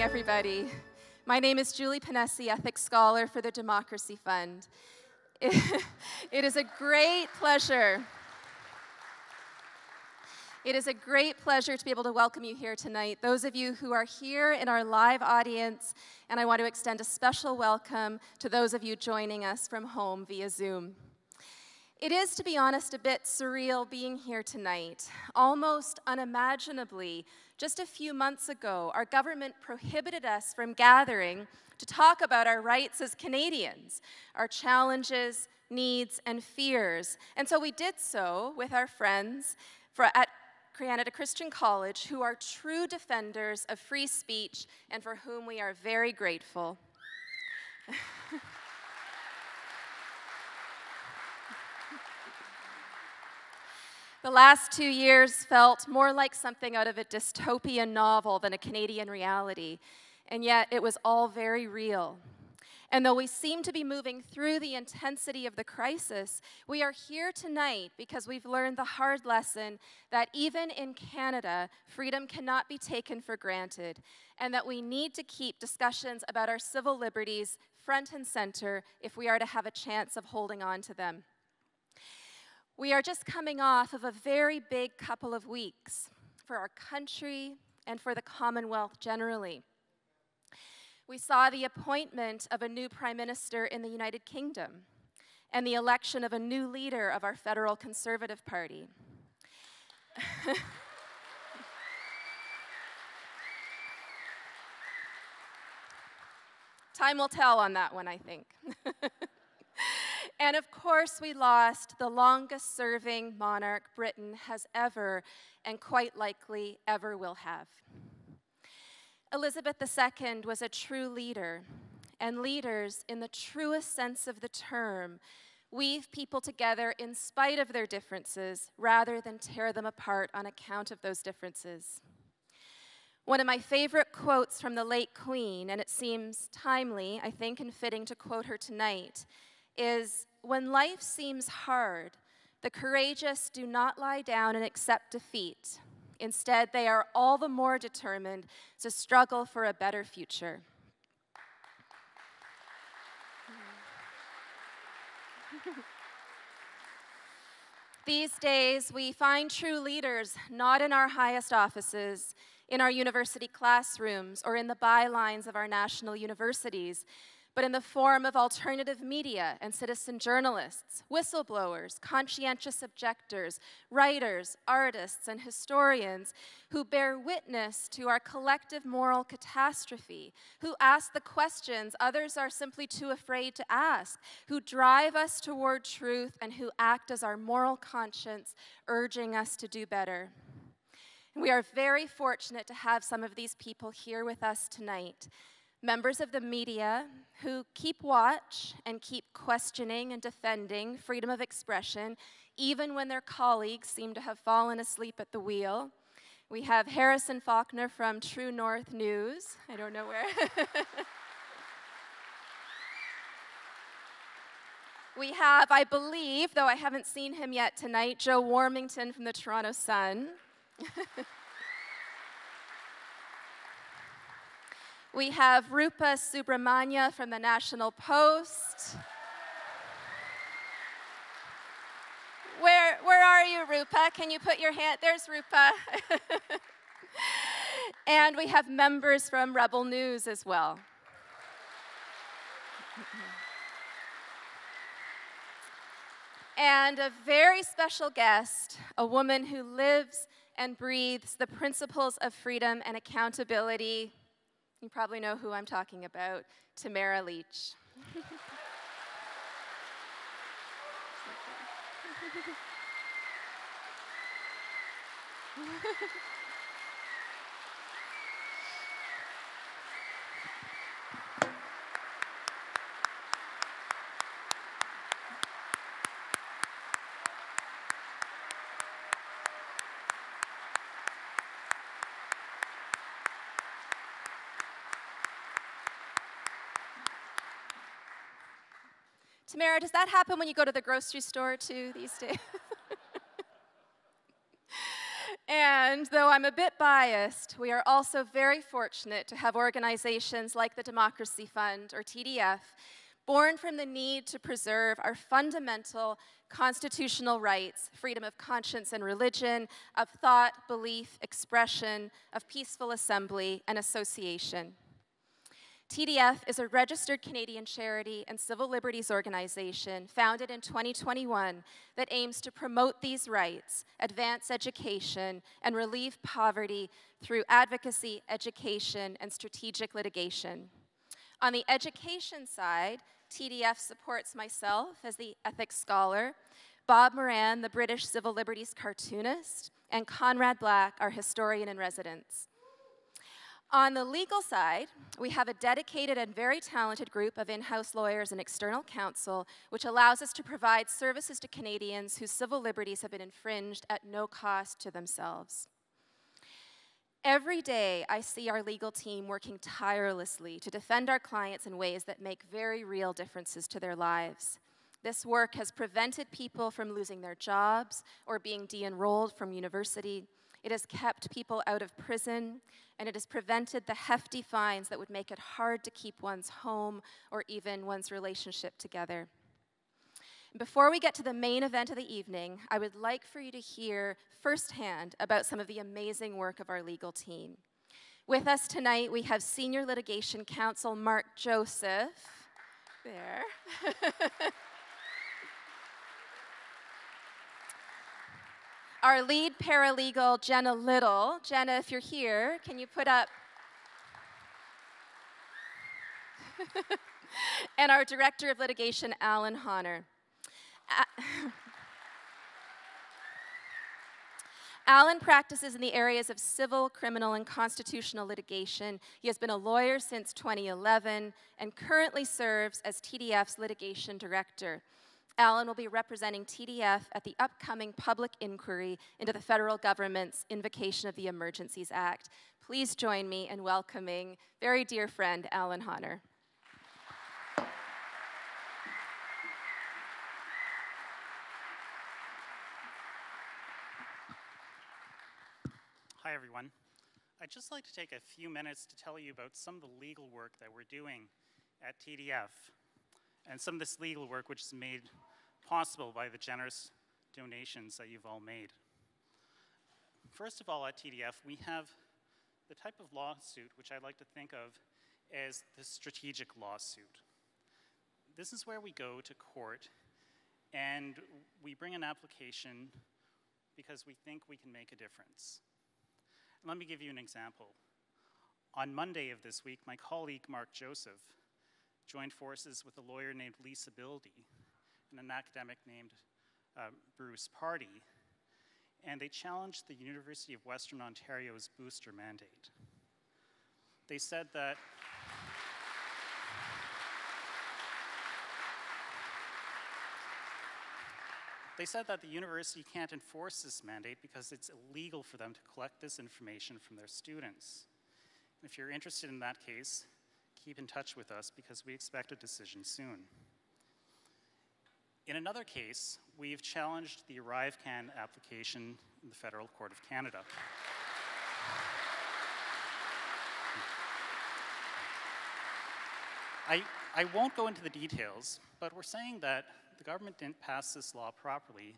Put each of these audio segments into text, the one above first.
morning, everybody. My name is Julie Ponesse, Ethics Scholar for the Democracy Fund. it is a great pleasure. It is a great pleasure to be able to welcome you here tonight, those of you who are here in our live audience, and I want to extend a special welcome to those of you joining us from home via Zoom. It is, to be honest, a bit surreal being here tonight. Almost unimaginably, just a few months ago, our government prohibited us from gathering to talk about our rights as Canadians, our challenges, needs, and fears. And so we did so with our friends at Canada Christian College, who are true defenders of free speech and for whom we are very grateful. The last two years felt more like something out of a dystopian novel than a Canadian reality, and yet it was all very real. And though we seem to be moving through the intensity of the crisis, we are here tonight because we've learned the hard lesson that even in Canada, freedom cannot be taken for granted, and that we need to keep discussions about our civil liberties front and center if we are to have a chance of holding on to them. We are just coming off of a very big couple of weeks for our country and for the Commonwealth generally. We saw the appointment of a new Prime Minister in the United Kingdom and the election of a new leader of our federal Conservative Party. Time will tell on that one, I think. And of course, we lost the longest serving monarch Britain has ever, and quite likely ever will have. Elizabeth II was a true leader, and leaders, in the truest sense of the term, weave people together in spite of their differences rather than tear them apart on account of those differences. One of my favorite quotes from the late Queen, and it seems timely, I think, and fitting to quote her tonight, is when life seems hard, the courageous do not lie down and accept defeat. Instead, they are all the more determined to struggle for a better future. These days, we find true leaders not in our highest offices, in our university classrooms, or in the bylines of our national universities, but in the form of alternative media and citizen journalists, whistleblowers, conscientious objectors, writers, artists, and historians who bear witness to our collective moral catastrophe, who ask the questions others are simply too afraid to ask, who drive us toward truth, and who act as our moral conscience, urging us to do better. we are very fortunate to have some of these people here with us tonight members of the media who keep watch and keep questioning and defending freedom of expression, even when their colleagues seem to have fallen asleep at the wheel. We have Harrison Faulkner from True North News. I don't know where. we have, I believe, though I haven't seen him yet tonight, Joe Warmington from the Toronto Sun. We have Rupa Subramanya from the National Post. Where, where are you, Rupa? Can you put your hand? There's Rupa. and we have members from Rebel News as well. and a very special guest, a woman who lives and breathes the principles of freedom and accountability you probably know who I'm talking about, Tamara Lich. Tamara, does that happen when you go to the grocery store too these days? And though I'm a bit biased, we are also very fortunate to have organizations like the Democracy Fund, or TDF, born from the need to preserve our fundamental constitutional rights freedom of conscience and religion, of thought, belief, expression, of peaceful assembly and association. TDF is a registered Canadian charity and civil liberties organization founded in 2021 that aims to promote these rights, advance education, and relieve poverty through advocacy, education, and strategic litigation. On the education side, TDF supports myself as the ethics scholar, Bob Moran, the British civil liberties cartoonist, and Conrad Black, our historian in residence. On the legal side, we have a dedicated and very talented group of in-house lawyers and external counsel, which allows us to provide services to Canadians whose civil liberties have been infringed at no cost to themselves. Every day, I see our legal team working tirelessly to defend our clients in ways that make very real differences to their lives. This work has prevented people from losing their jobs or being de-enrolled from university. It has kept people out of prison, and it has prevented the hefty fines that would make it hard to keep one's home or even one's relationship together. Before we get to the main event of the evening, I would like for you to hear firsthand about some of the amazing work of our legal team. With us tonight, we have Senior Litigation Counsel Mark Joseph. There. Our lead paralegal, Jenna Little. Jenna, if you're here, can you put up? and our Director of Litigation, Alan Honner. Alan practices in the areas of civil, criminal, and constitutional litigation. He has been a lawyer since 2011 and currently serves as TDF's litigation director. Alan will be representing TDF at the upcoming public inquiry into the federal government's invocation of the Emergencies Act. Please join me in welcoming very dear friend Alan Honner. Hi, everyone. I'd just like to take a few minutes to tell you about some of the legal work that we're doing at TDF and some of this legal work which is made possible by the generous donations that you've all made. First of all, at TDF, we have the type of lawsuit which I like to think of as the strategic lawsuit. This is where we go to court and we bring an application because we think we can make a difference. let me give you an example. On Monday of this week, my colleague Mark Joseph joined forces with a lawyer named Lisa Bildy an academic named uh, Bruce Pardy, and they challenged the University of Western Ontario's booster mandate. They said that They said that the university can't enforce this mandate because it's illegal for them to collect this information from their students. And if you're interested in that case, keep in touch with us because we expect a decision soon. In another case, we've challenged the ArriveCAN application in the Federal Court of Canada. I, I won't go into the details, but we're saying that the government didn't pass this law properly,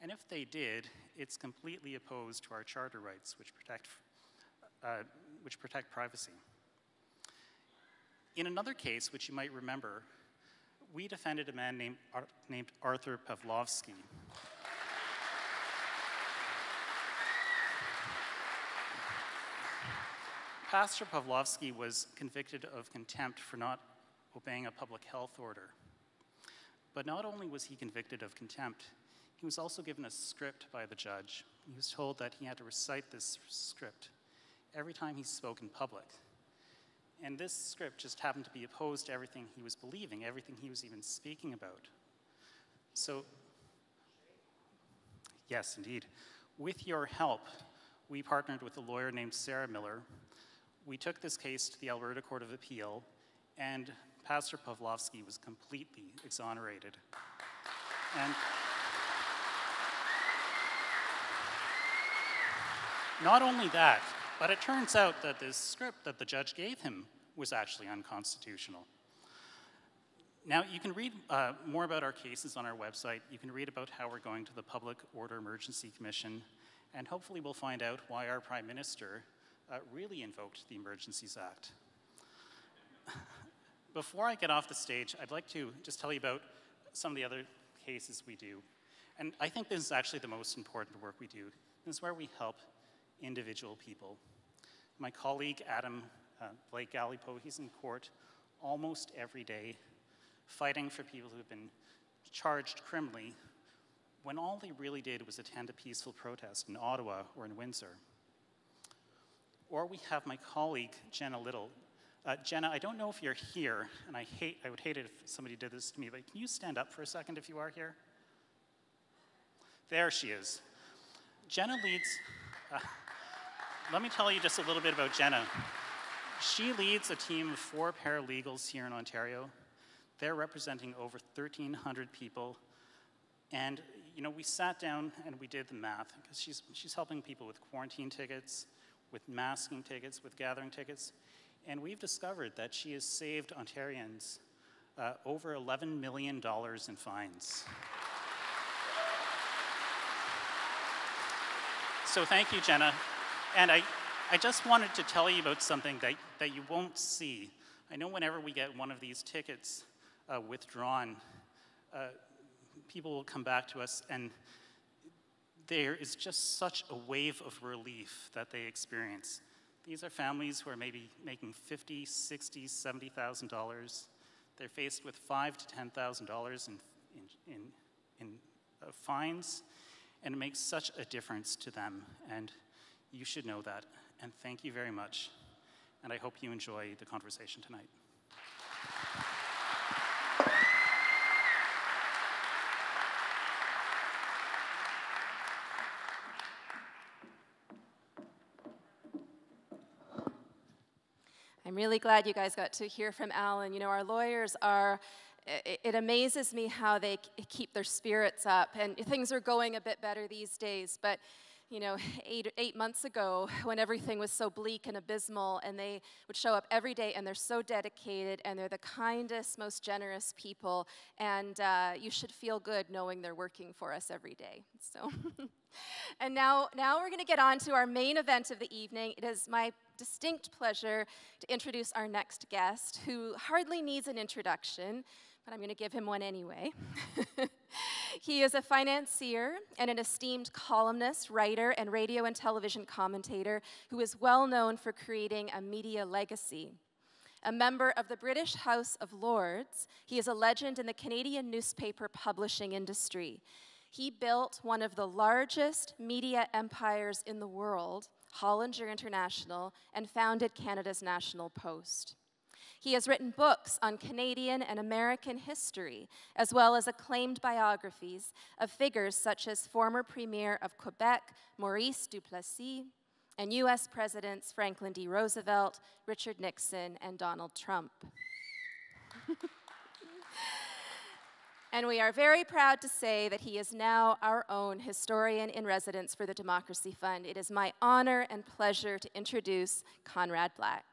and if they did, it's completely opposed to our charter rights, which protect, uh, which protect privacy. In another case, which you might remember, we defended a man named, Ar named Artur Pawlowski. Pastor Pawlowski was convicted of contempt for not obeying a public health order. But not only was he convicted of contempt, he was also given a script by the judge. He was told that he had to recite this script every time he spoke in public. And this script just happened to be opposed to everything he was believing, everything he was even speaking about. So, yes, indeed. With your help, we partnered with a lawyer named Sarah Miller. We took this case to the Alberta Court of Appeal, and Pastor Pawlowski was completely exonerated. And Not only that, but it turns out that this script that the judge gave him was actually unconstitutional. Now, you can read uh, more about our cases on our website. You can read about how we're going to the Public Order Emergency Commission, and hopefully we'll find out why our Prime Minister uh, really invoked the Emergencies Act. Before I get off the stage, I'd like to just tell you about some of the other cases we do. And I think this is actually the most important work we do. This is where we help individual people. My colleague, Adam uh, Blake Galipeau, he's in court almost every day fighting for people who have been charged criminally when all they really did was attend a peaceful protest in Ottawa or in Windsor. Or we have my colleague, Jenna Little. Uh, Jenna, I don't know if you're here, and I, hate, I would hate it if somebody did this to me, but can you stand up for a second if you are here? There she is. Jenna leads, uh, let me tell you just a little bit about Jenna. She leads a team of four paralegals here in Ontario. They're representing over 1,300 people. And, you know, we sat down and we did the math because she's, she's helping people with quarantine tickets, with masking tickets, with gathering tickets. And we've discovered that she has saved Ontarians uh, over $11 million in fines. So thank you, Jenna. And I, I just wanted to tell you about something that, that you won't see. I know whenever we get one of these tickets uh, withdrawn, uh, people will come back to us and there is just such a wave of relief that they experience. These are families who are maybe making fifty, sixty, seventy thousand dollars. They're faced with five to ten thousand dollars in in, in uh, fines, and it makes such a difference to them. And you should know that. And thank you very much. And I hope you enjoy the conversation tonight. I'm really glad you guys got to hear from Alan. You know, our lawyers are, it, it amazes me how they keep their spirits up. And things are going a bit better these days, but you know, eight, eight months ago when everything was so bleak and abysmal, and they would show up every day, and they're so dedicated, and they're the kindest, most generous people, and uh, you should feel good knowing they're working for us every day. So, and now, now we're going to get on to our main event of the evening. It is my distinct pleasure to introduce our next guest, who hardly needs an introduction, but I'm going to give him one anyway. he is a financier and an esteemed columnist, writer, and radio and television commentator who is well known for creating a media legacy. A member of the British House of Lords, he is a legend in the Canadian newspaper publishing industry. He built one of the largest media empires in the world Hollinger International, and founded Canada's National Post. He has written books on Canadian and American history, as well as acclaimed biographies of figures such as former Premier of Quebec, Maurice Duplessis, and U.S. Presidents Franklin D. Roosevelt, Richard Nixon, and Donald Trump. And we are very proud to say that he is now our own historian in residence for the Democracy Fund. It is my honor and pleasure to introduce Conrad Black.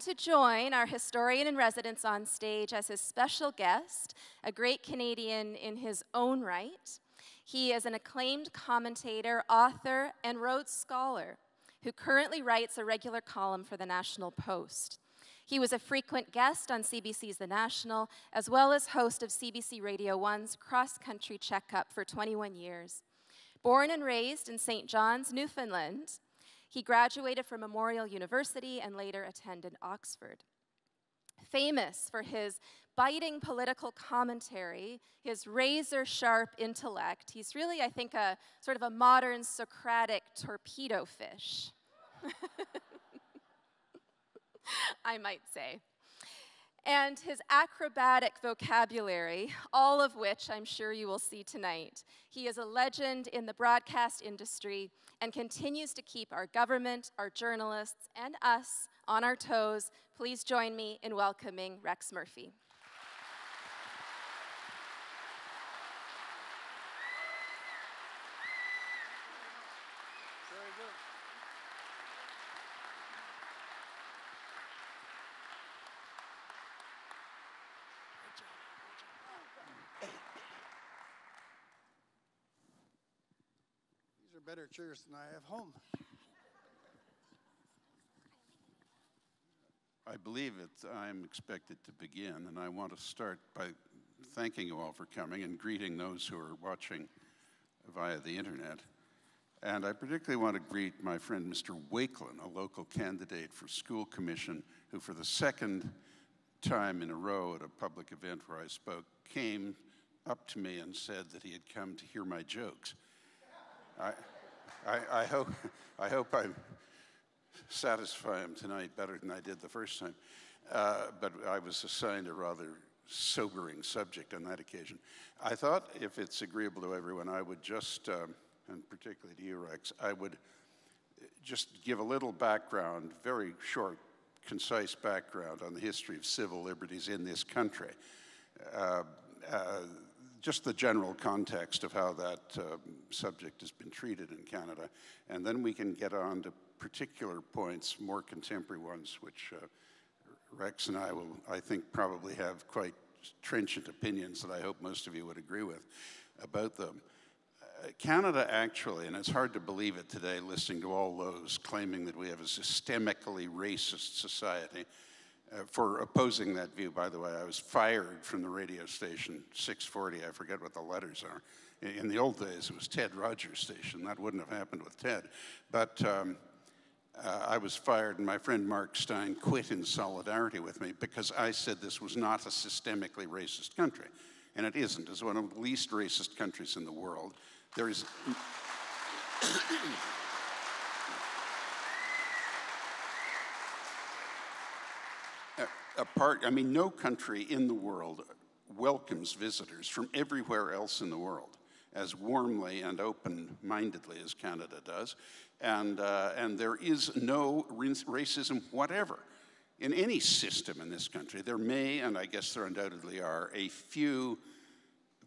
To join our historian in residence on stage as his special guest, a great Canadian in his own right. He is an acclaimed commentator, author, and Rhodes Scholar who currently writes a regular column for the National Post. He was a frequent guest on CBC's The National, as well as host of CBC Radio 1's Cross Country Checkup for 21 years. Born and raised in St. John's, Newfoundland, he graduated from Memorial University and later attended Oxford. Famous for his biting political commentary, his razor sharp intellect, he's really, I think, a sort of a modern Socratic torpedo fish. I might say. and his acrobatic vocabulary, all of which I'm sure you will see tonight. He is a legend in the broadcast industry and continues to keep our government, our journalists, and us on our toes. Please join me in welcoming Rex Murphy. Better chairs than I have home. I believe it. I'm expected to begin, and I want to start by thanking you all for coming and greeting those who are watching via the internet. And I particularly want to greet my friend Mr. Wakelin, a local candidate for school commission, who for the second time in a row at a public event where I spoke came up to me and said that he had come to hear my jokes. I, I, I, hope, I hope I satisfy him tonight better than I did the first time. Uh, but I was assigned a rather sobering subject on that occasion. I thought, if it's agreeable to everyone, I would just, um, and particularly to you, Rex, I would just give a little background, very short, concise background on the history of civil liberties in this country. Uh, uh, just the general context of how that uh, subject has been treated in Canada. And then we can get on to particular points, more contemporary ones, which uh, Rex and I will, I think, probably have quite trenchant opinions that I hope most of you would agree with about them. Uh, Canada actually, and it's hard to believe it today listening to all those claiming that we have a systemically racist society, uh, for opposing that view, by the way. I was fired from the radio station 640. I forget what the letters are. In the old days, it was Ted Rogers station. That wouldn't have happened with Ted. But um, uh, I was fired, and my friend Mark Steyn quit in solidarity with me because I said this was not a systemically racist country. And it isn't. It's one of the least racist countries in the world. There is. Apart, I mean, no country in the world welcomes visitors from everywhere else in the world as warmly and open mindedly as Canada does. And, uh, and there is no racism whatever in any system in this country. There may, and I guess there undoubtedly are, a few,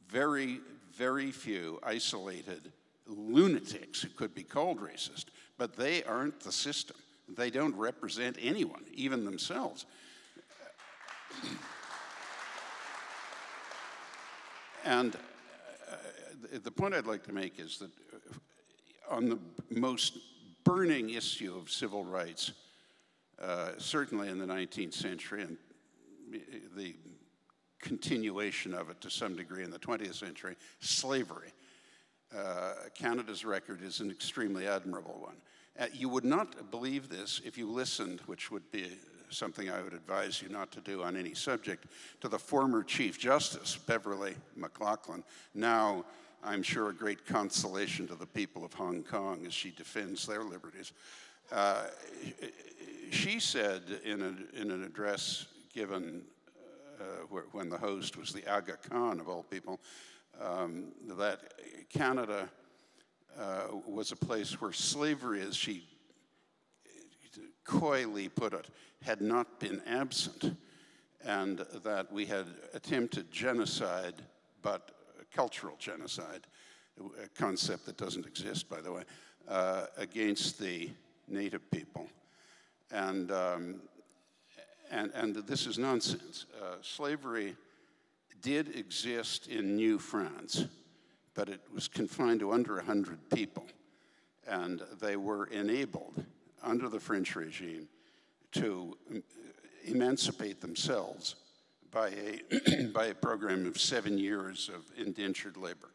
very, very few isolated lunatics who could be called racist, but they aren't the system. They don't represent anyone, even themselves. And uh, the point I'd like to make is that uh, on the most burning issue of civil rights, uh, certainly in the 19th century, and the continuation of it to some degree in the 20th century, slavery. Uh, Canada's record is an extremely admirable one. Uh, you would not believe this if you listened, which would be something I would advise you not to do on any subject, to the former Chief Justice, Beverley McLachlin, now I'm sure a great consolation to the people of Hong Kong as she defends their liberties. Uh, she said in, a, in, an address given uh, when the host was the Aga Khan of all people, um, that Canada uh, was a place where slavery, as she coyly put it, had not been absent, and that we had attempted genocide, but cultural genocide, a concept that doesn't exist, by the way, uh, against the native people. And, um, and, and this is nonsense. Uh, slavery did exist in New France, but it was confined to under 100 people. And they were enabled under the French regime to emancipate themselves by a, by a program of seven years of indentured labor.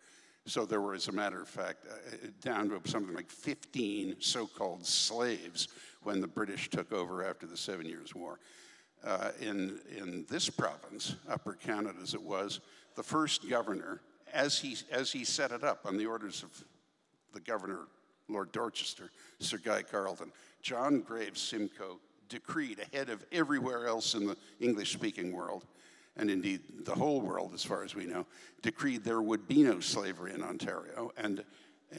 So there were, as a matter of fact, uh, down to something like 15 so called slaves when the British took over after the Seven Years' War. Uh, in, in this province, Upper Canada as it was, the first governor, as he, as he set it up on the orders of the governor, Lord Dorchester, Sir Guy Carleton, John Graves Simcoe decreed ahead of everywhere else in the English speaking world, and indeed the whole world, as far as we know, decreed there would be no slavery in Ontario, and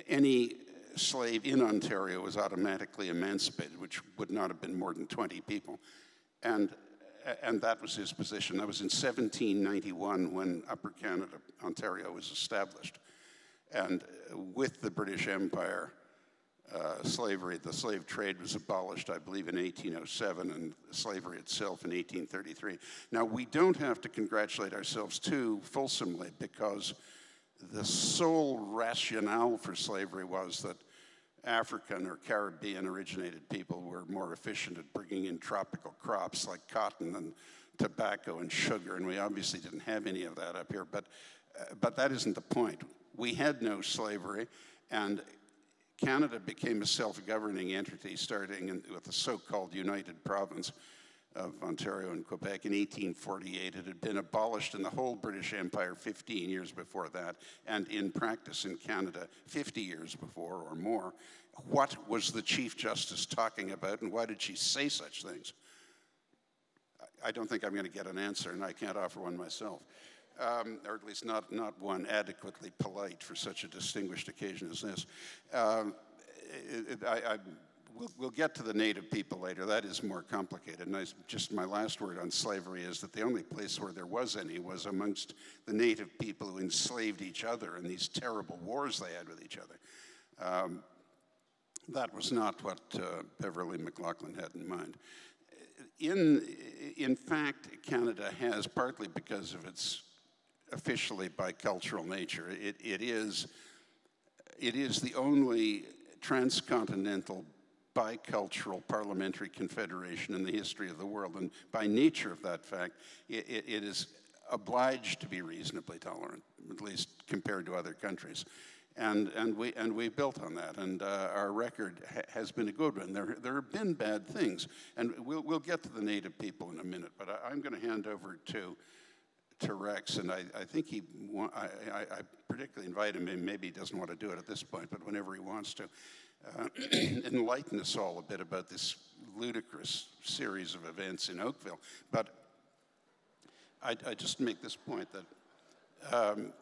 any slave in Ontario was automatically emancipated, which would not have been more than 20 people. And, and that was his position. That was in 1791 when Upper Canada, Ontario, was established. And with the British Empire, slavery, the slave trade was abolished, I believe, in 1807, and slavery itself in 1833. Now, we don't have to congratulate ourselves too fulsomely because the sole rationale for slavery was that African or Caribbean originated people were more efficient at bringing in tropical crops like cotton and tobacco and sugar, and we obviously didn't have any of that up here. But, uh, but that isn't the point. We had no slavery, and Canada became a self governing entity starting in, with the so called United Province of Ontario and Quebec in 1848. It had been abolished in the whole British Empire 15 years before that, and in practice in Canada 50 years before or more. What was the Chief Justice talking about, and why did she say such things? I don't think I'm going to get an answer, and I can't offer one myself. Um, or at least not, not one adequately polite for such a distinguished occasion as this. Um, it, it, I, I we'll, we'll, get to the native people later. That is more complicated. And I, just my last word on slavery is that the only place where there was any was amongst the native people who enslaved each other in these terrible wars they had with each other. Um, that was not what uh, Beverley McLachlin had in mind. In, in fact, Canada has, partly because of its officially bicultural nature, it, it, is, it is the only transcontinental bicultural parliamentary confederation in the history of the world. And by nature of that fact, it, it, it is obliged to be reasonably tolerant, at least compared to other countries. And, and, we, and we built on that, and uh, our record ha has been a good one. There, there have been bad things, and we'll, we'll get to the native people in a minute, but I, am going to hand over to, to Rex, and I, I think he, I, I, particularly invite him, and maybe he doesn't want to do it at this point, but whenever he wants to uh, enlighten us all a bit about this ludicrous series of events in Oakville. But I, I just make this point that um,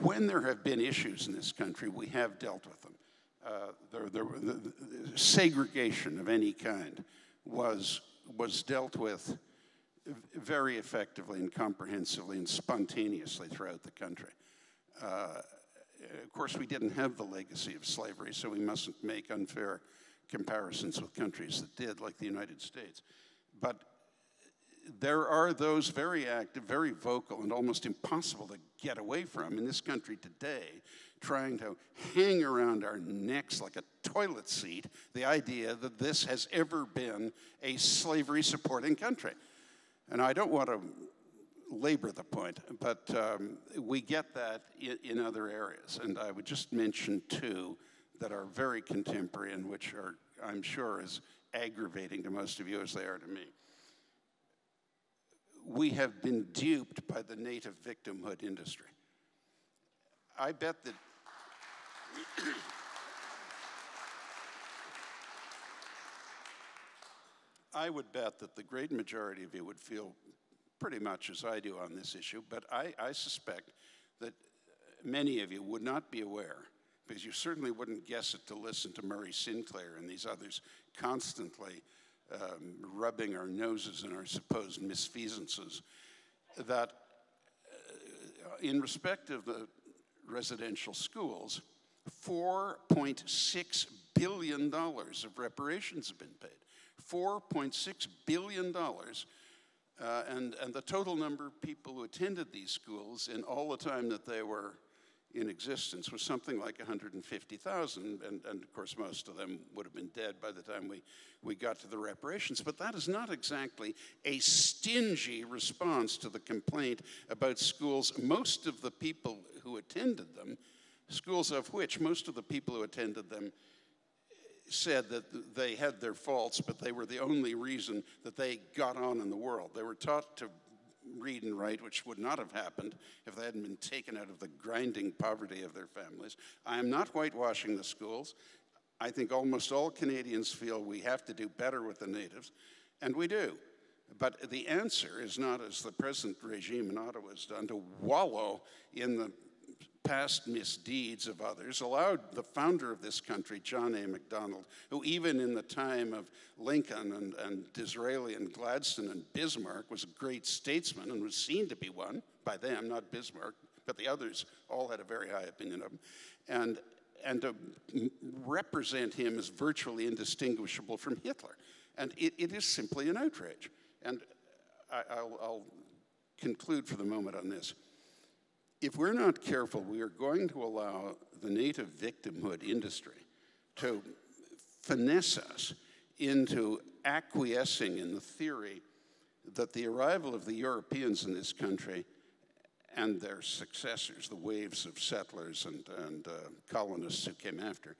when there have been issues in this country, we have dealt with them. Uh, there, there, the, the segregation of any kind was, was dealt with very effectively and comprehensively and spontaneously throughout the country. Uh, of course, we didn't have the legacy of slavery, so we mustn't make unfair comparisons with countries that did, like the United States. But there are those very active, very vocal, and almost impossible to get away from in this country today, trying to hang around our necks like a toilet seat the idea that this has ever been a slavery supporting country. And I don't want to labor the point, but um, we get that in, other areas. And I would just mention two that are very contemporary and which are, I'm sure, as aggravating to most of you as they are to me. We have been duped by the native victimhood industry. I bet that. I would bet that the great majority of you would feel pretty much as I do on this issue, but I, I suspect that many of you would not be aware, because you certainly wouldn't guess it to listen to Murray Sinclair and these others constantly um, rubbing our noses in our supposed misfeasances, that uh, in respect of the residential schools, $4.6 billion of reparations have been paid. $4.6 billion uh, and, and the total number of people who attended these schools in all the time that they were in existence was something like 150,000. And, and of course, most of them would have been dead by the time we, we got to the reparations. But that is not exactly a stingy response to the complaint about schools. Most of the people who attended them, schools of which most of the people who attended them said that they had their faults, but they were the only reason that they got on in the world. They were taught to read and write, which would not have happened if they hadn't been taken out of the grinding poverty of their families. I am not whitewashing the schools. I think almost all Canadians feel we have to do better with the natives, and we do. But the answer is not, as the present regime in Ottawa has done, to wallow in the past misdeeds of others, allowed the founder of this country, John A. Macdonald, who even in the time of Lincoln and, and Disraeli and Gladstone and Bismarck was a great statesman and was seen to be one by them, not Bismarck, but the others all had a very high opinion of him. And, and to represent him as virtually indistinguishable from Hitler. And it, it is simply an outrage. And I, will conclude for the moment on this if we're not careful, we are going to allow the native victimhood industry to finesse us into acquiescing in the theory that the arrival of the Europeans in this country and their successors, the waves of settlers and, and uh, colonists who came after,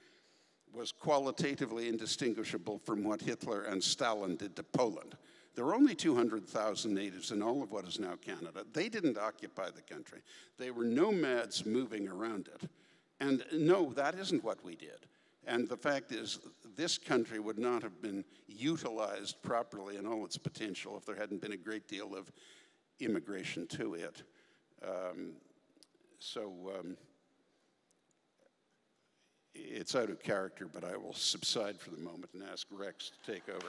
was qualitatively indistinguishable from what Hitler and Stalin did to Poland. There were only 200,000 natives in all of what is now Canada. They didn't occupy the country. They were nomads moving around it. And no, that isn't what we did. And the fact is, this country would not have been utilized properly in all its potential if there hadn't been a great deal of immigration to it. Um, so um, it's out of character, but I will subside for the moment and ask Rex to take over.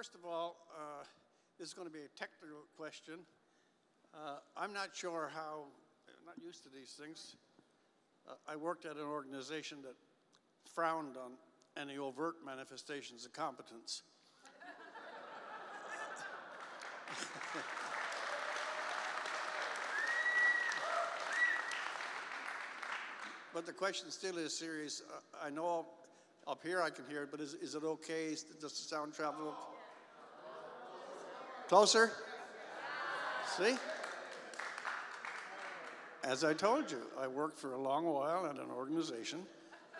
First of all, uh, this is going to be a technical question. Uh, I'm not sure how, I'm not used to these things. Uh, I worked at an organization that frowned on any overt manifestations of competence. but the question still is serious. Uh, I know up here I can hear it, but is, is it okay? Does the sound travel? Closer? See? As I told you, I worked for a long while at an organization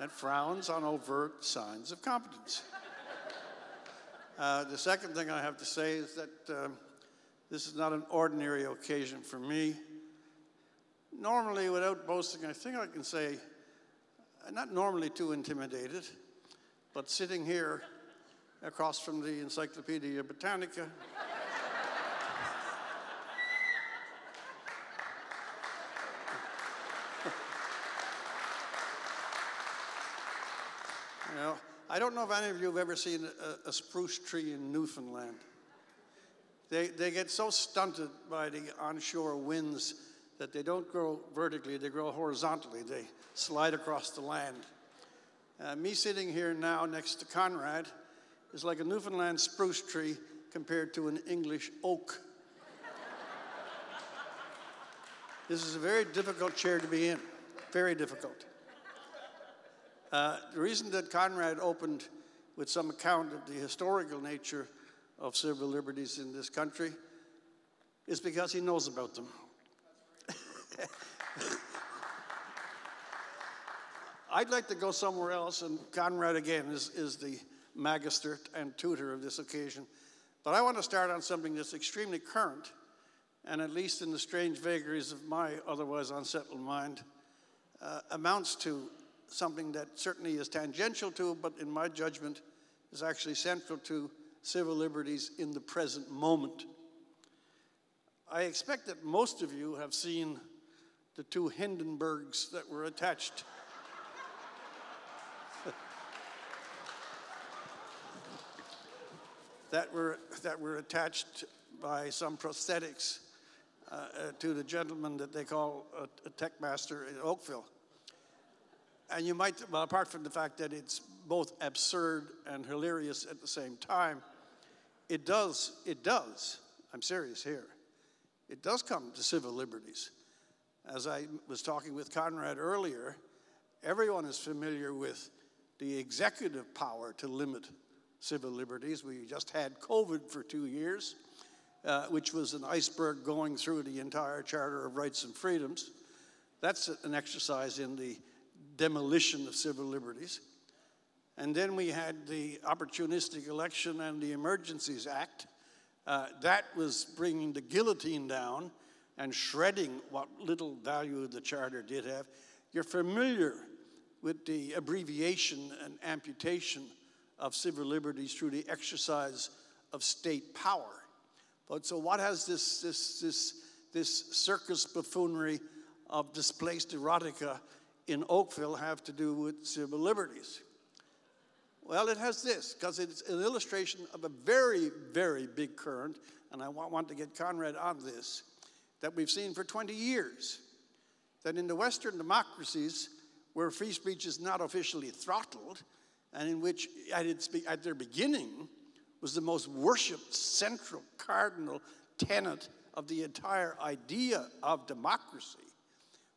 that frowns on overt signs of competence. Uh, the second thing I have to say is that um, this is not an ordinary occasion for me. Normally, without boasting, I think I can say I'm not normally too intimidated, but sitting here across from the Encyclopedia Britannica. I don't know if any of you have ever seen a, a spruce tree in Newfoundland. They, they get so stunted by the onshore winds that they don't grow vertically, they grow horizontally. They slide across the land. Uh, me sitting here now next to Conrad is like a Newfoundland spruce tree compared to an English oak. this is a very difficult chair to be in, very difficult. Uh, the reason that Conrad opened with some account of the historical nature of civil liberties in this country is because he knows about them. I'd like to go somewhere else, and Conrad again is, is the magister and tutor of this occasion. But I want to start on something that's extremely current, and at least in the strange vagaries of my otherwise unsettled mind, uh, amounts to something that certainly is tangential to, but in my judgment, is actually central to civil liberties in the present moment. I expect that most of you have seen the two Hindenburgs that were attached. that were that were attached by some prosthetics uh, uh, to the gentleman that they call a, a tech master in Oakville. And you might, well, apart from the fact that it's both absurd and hilarious at the same time, it does, it does, I'm serious here, it does come to civil liberties. As I was talking with Conrad earlier, everyone is familiar with the executive power to limit civil liberties. We just had COVID for two years, uh, which was an iceberg going through the entire Charter of Rights and Freedoms. That's an exercise in the demolition of civil liberties. And then we had the Opportunistic Election and the Emergencies Act, Uh, that was bringing the guillotine down and shredding what little value the charter did have. You're familiar with the abbreviation and amputation of civil liberties through the exercise of state power. But so, what has this, this, this, this circus buffoonery of displaced erotica in Oakville have to do with civil liberties? Well, it has this, because it's an illustration of a very, very big current, and I want to get Conrad on this, that we've seen for 20 years. That in the Western democracies, where free speech is not officially throttled, and in which at, its, at their beginning was the most worshiped central cardinal tenet of the entire idea of democracy,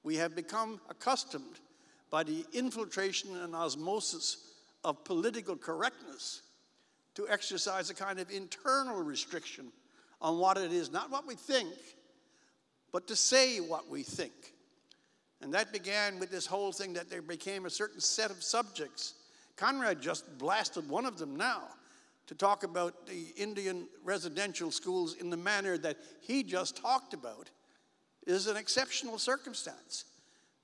we have become accustomed by the infiltration and osmosis of political correctness to exercise a kind of internal restriction on what it is, not what we think, but to say what we think. And that began with this whole thing that there became a certain set of subjects. Conrad just blasted one of them now to talk about the Indian residential schools in the manner that he just talked about is an exceptional circumstance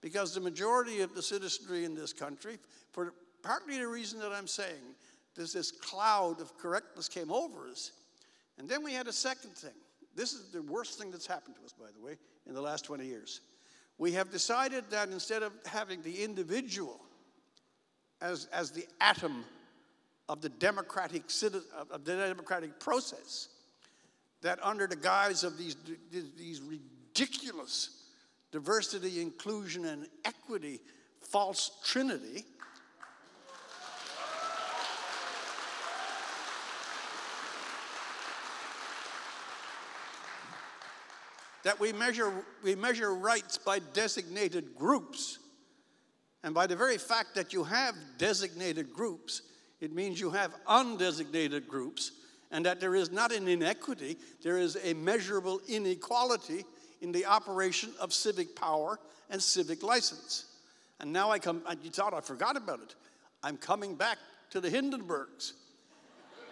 because the majority of the citizenry in this country, for partly the reason that I'm saying, this cloud of correctness came over us. And then we had a second thing. This is the worst thing that's happened to us, by the way, in the last 20 years. We have decided that instead of having the individual as, as the atom of the democratic of the democratic process, that under the guise of these, these ridiculous diversity, inclusion, and equity false trinity, that we measure, we measure rights by designated groups. And by the very fact that you have designated groups, it means you have undesignated groups, and that there is not an inequity, there is a measurable inequality in the operation of civic power and civic license. And now I come, you thought I forgot about it. I'm coming back to the Hindenburgs.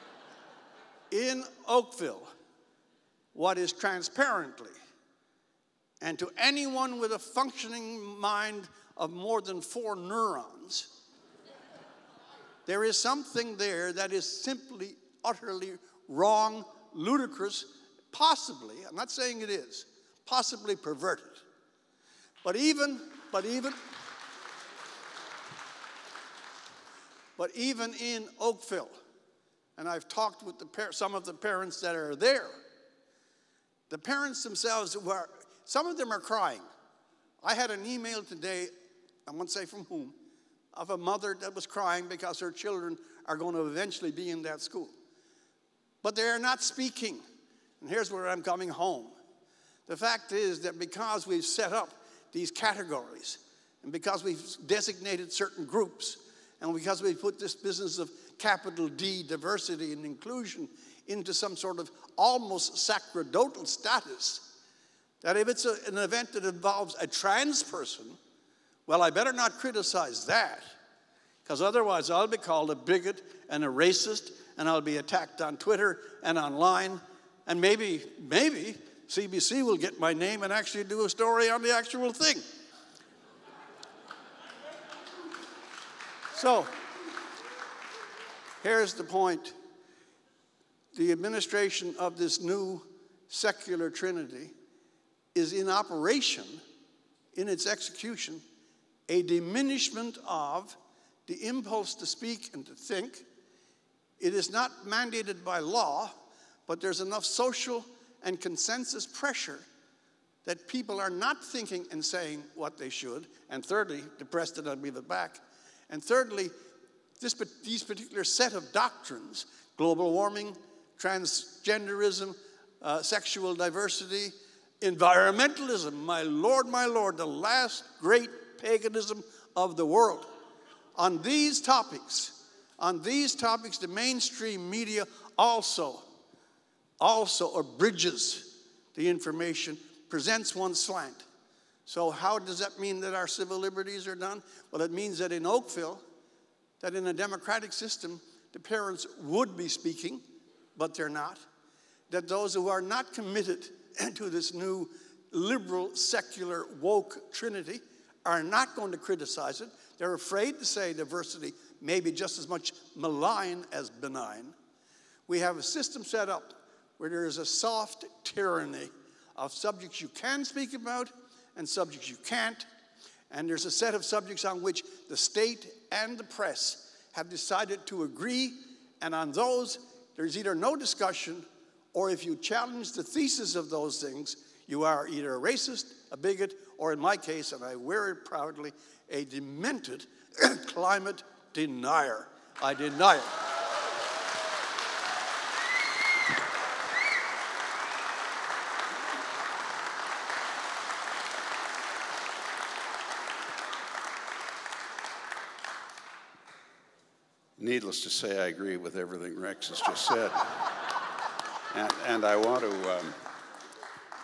in Oakville, what is transparently and to anyone with a functioning mind of more than four neurons, there is something there that is simply, utterly wrong, ludicrous, possibly, I'm not saying it is, possibly perverted. But even, but even, but even in Oakville, and I've talked with the some of the parents that are there, the parents themselves were some of them are crying. I had an email today, I won't say from whom, of a mother that was crying because her children are going to eventually be in that school. But they are not speaking. And here's where I'm coming home. The fact is that because we've set up these categories, and because we've designated certain groups, and because we've put this business of capital D, diversity and inclusion, into some sort of almost sacerdotal status, that if it's a, an event that involves a trans person, well, I better not criticize that, because otherwise I'll be called a bigot and a racist, and I'll be attacked on Twitter and online, and maybe, maybe CBC will get my name and actually do a story on the actual thing. So, here's the point the administration of this new secular trinity is in operation, in its execution, a diminishment of the impulse to speak and to think. It is not mandated by law, but there's enough social and consensus pressure that people are not thinking and saying what they should. And thirdly, depressed and I'll leave it back. And thirdly, this, these particular set of doctrines global warming, transgenderism, uh, sexual diversity, Environmentalism, my Lord, my Lord, the last great paganism of the world. On these topics, on these topics, the mainstream media also, also abridges the information, presents one slant. So, how does that mean that our civil liberties are done? Well, it means that in Oakville, that in a democratic system, the parents would be speaking, but they're not. that those who are not committed to this new liberal, secular, woke trinity are not going to criticize it. They're afraid to say diversity may be just as much malign as benign. We have a system set up where there is a soft tyranny of subjects you can speak about and subjects you can't. And there's a set of subjects on which the state and the press have decided to agree. And on those, there's either no discussion, or if you challenge the thesis of those things, you are either a racist, a bigot, or in my case, and I wear it proudly, a demented climate denier. I deny it. Needless to say, I agree with everything Rex has just said. and, and, I want to, um,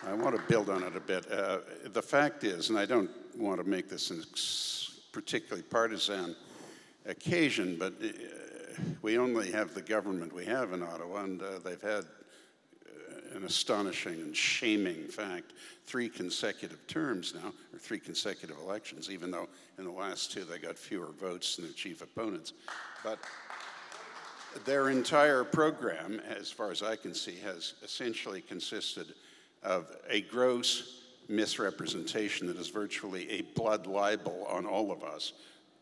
I want to build on it a bit. Uh, the fact is, and I don't want to make this a particularly partisan occasion, but uh, we only have the government we have in Ottawa, and uh, they've had an astonishing and shaming fact three consecutive terms now, or three consecutive elections, even though in the last two they got fewer votes than their chief opponents. But their entire program, as far as I can see, has essentially consisted of a gross misrepresentation that is virtually a blood libel on all of us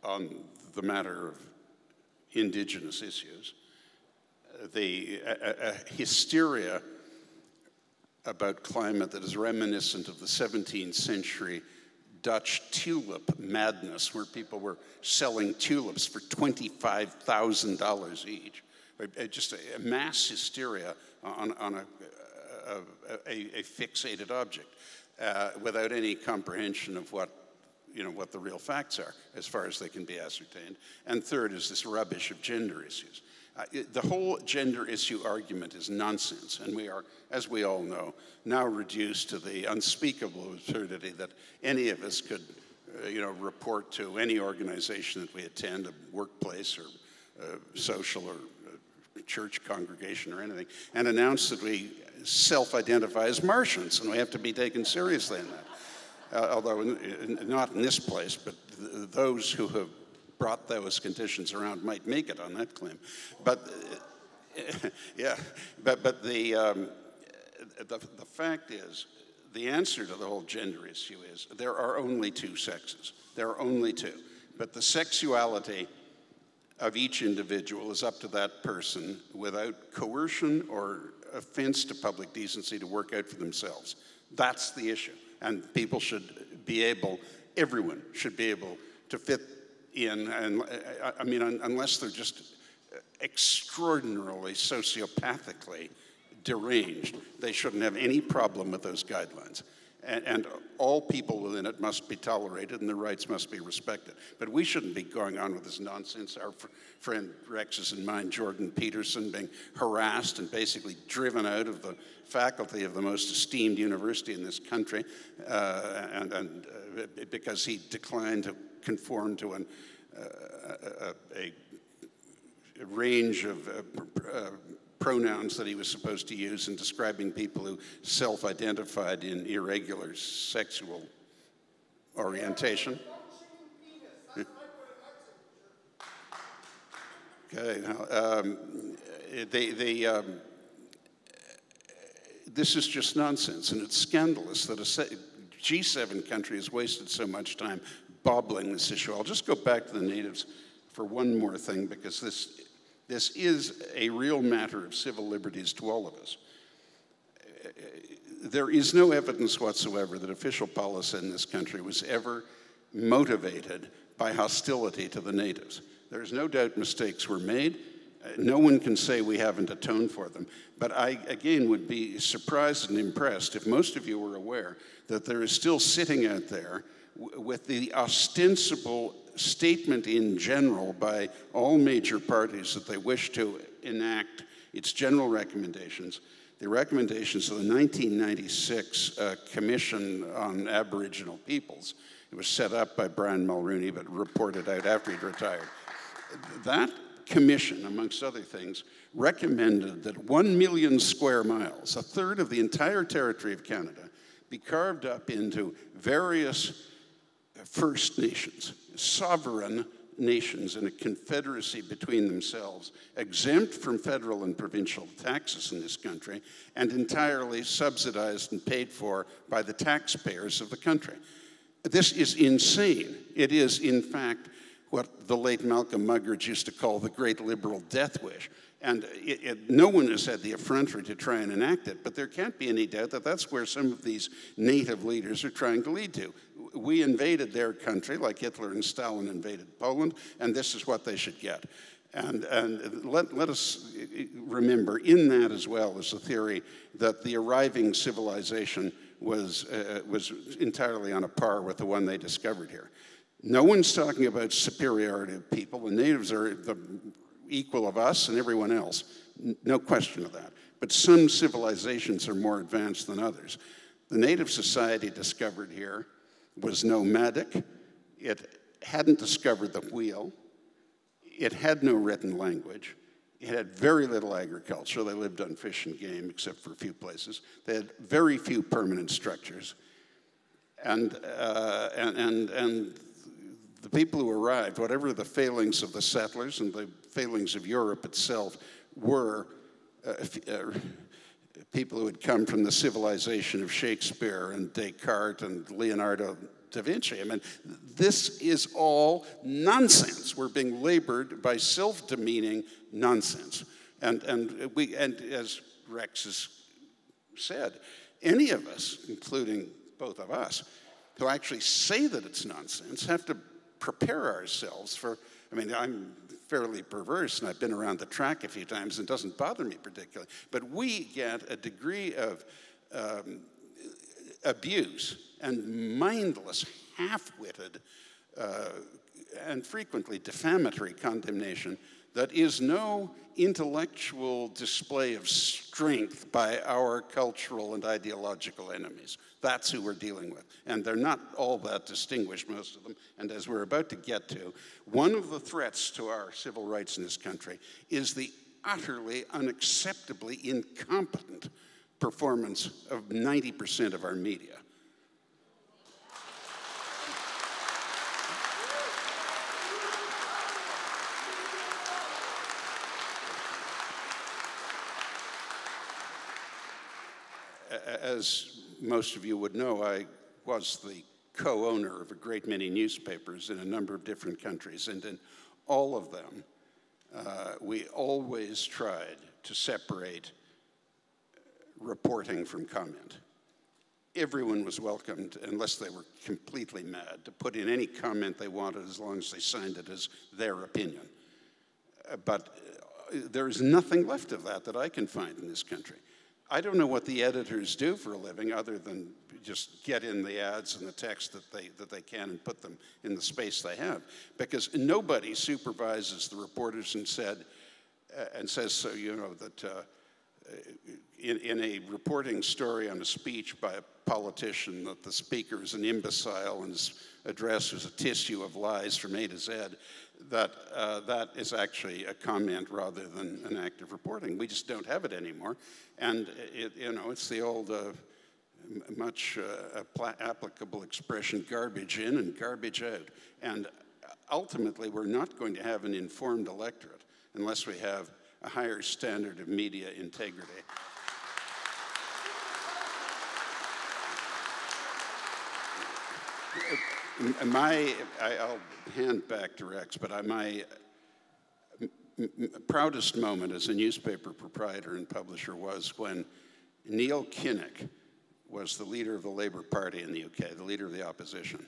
on the matter of indigenous issues. The a, a hysteria about climate that is reminiscent of the 17th century Dutch tulip madness, where people were selling tulips for $25,000 each. Just a, mass hysteria on, on a, a, a, fixated object uh, without any comprehension of what you know, what the real facts are as far as they can be ascertained. And third is this rubbish of gender issues. Uh, it, the whole gender issue argument is nonsense, and we are, as we all know, now reduced to the unspeakable absurdity that any of us could, uh, you know, report to any organization that we attend, a workplace or uh, social or uh, church congregation or anything, and announce that we self-identify as Martians, and we have to be taken seriously in that. Uh, although in, in, not in this place, but th those who have brought those conditions around might make it on that claim. But yeah, but, but the, um, the, the fact is, the answer to the whole gender issue is there are only two sexes. There are only two. But the sexuality of each individual is up to that person without coercion or offense to public decency to work out for themselves. That's the issue. And people should be able, everyone should be able to fit in. And uh, I mean, unless they're just extraordinarily sociopathically deranged, they shouldn't have any problem with those guidelines. And, and, all people within it must be tolerated and their rights must be respected. But we shouldn't be going on with this nonsense. Our fr friend Rex's and mine, Jordan Peterson, being harassed and basically driven out of the faculty of the most esteemed university in this country, uh, and, and uh, because he declined to conform to an, uh, a, a, range of uh, uh, pronouns that he was supposed to use in describing people who self identified in irregular sexual orientation. okay, um, they, they, um, this is just nonsense, and it's scandalous that a G7 country has wasted so much time bobbling this issue. I'll just go back to the natives for one more thing because this this is a real matter of civil liberties to all of us. There is no evidence whatsoever that official policy in this country was ever motivated by hostility to the natives. There's no doubt mistakes were made. No one can say we haven't atoned for them. But I, again, would be surprised and impressed if most of you were aware that there is still sitting out there with the ostensible statement in general by all major parties that they wish to enact its general recommendations. The recommendations of the 1996 uh, Commission on Aboriginal Peoples. It was set up by Brian Mulroney, but reported out after he'd retired. That commission, amongst other things, recommended that one million square miles, a third of the entire territory of Canada, be carved up into various First Nations, sovereign nations in a confederacy between themselves, exempt from federal and provincial taxes in this country, and entirely subsidized and paid for by the taxpayers of the country. This is insane. It is, in fact, what the late Malcolm Muggeridge used to call the great liberal death wish. And it, it, no one has had the effrontery to try and enact it, but there can't be any doubt that that's where some of these native leaders are trying to lead to. We invaded their country like Hitler and Stalin invaded Poland, and this is what they should get. And, and let, let us remember in that as well is the theory that the arriving civilization was, uh, was entirely on a par with the one they discovered here. No one's talking about superiority of people. The natives are the equal of us and everyone else. No question of that. But some civilizations are more advanced than others. The native society discovered here was nomadic. It hadn't discovered the wheel. It had no written language. It had very little agriculture. They lived on fish and game, except for a few places. They had very few permanent structures. And, uh, and, and, and the people who arrived, whatever the failings of the settlers and the failings of Europe itself were, uh, uh, people who had come from the civilization of Shakespeare and Descartes and Leonardo da Vinci. I mean, this is all nonsense. We're being labored by self demeaning nonsense. And, and, we, and as Rex has said, any of us, including both of us, who actually say that it's nonsense have to prepare ourselves for. I mean, I'm fairly perverse and I've been around the track a few times and it doesn't bother me particularly. But we get a degree of um, abuse and mindless, half witted, uh, and frequently defamatory condemnation that is no intellectual display of strength by our cultural and ideological enemies. That's who we're dealing with. And they're not all that distinguished, most of them. And as we're about to get to, one of the threats to our civil rights in this country is the utterly, unacceptably incompetent performance of 90% of our media. As most of you would know, I was the co owner of a great many newspapers in a number of different countries, and in all of them, uh, we always tried to separate reporting from comment. Everyone was welcomed, unless they were completely mad, to put in any comment they wanted as long as they signed it as their opinion. Uh, but uh, there is nothing left of that that I can find in this country. I don't know what the editors do for a living other than just get in the ads and the text that they, that they can and put them in the space they have. Because nobody supervises the reporters and said, uh, and says so, you know, that uh, in, in, a reporting story on a speech by a politician that the speaker is an imbecile and his address is a tissue of lies from A to Z, that uh, that is actually a comment rather than an act of reporting. We just don't have it anymore. And it, you know, it's the old, uh, much uh, applicable expression, garbage in and garbage out. And ultimately, we're not going to have an informed electorate unless we have a higher standard of media integrity. my, I, will hand back to Rex, but I, my proudest moment as a newspaper proprietor and publisher was when Neil Kinnock was the leader of the Labour Party in the UK, the leader of the opposition.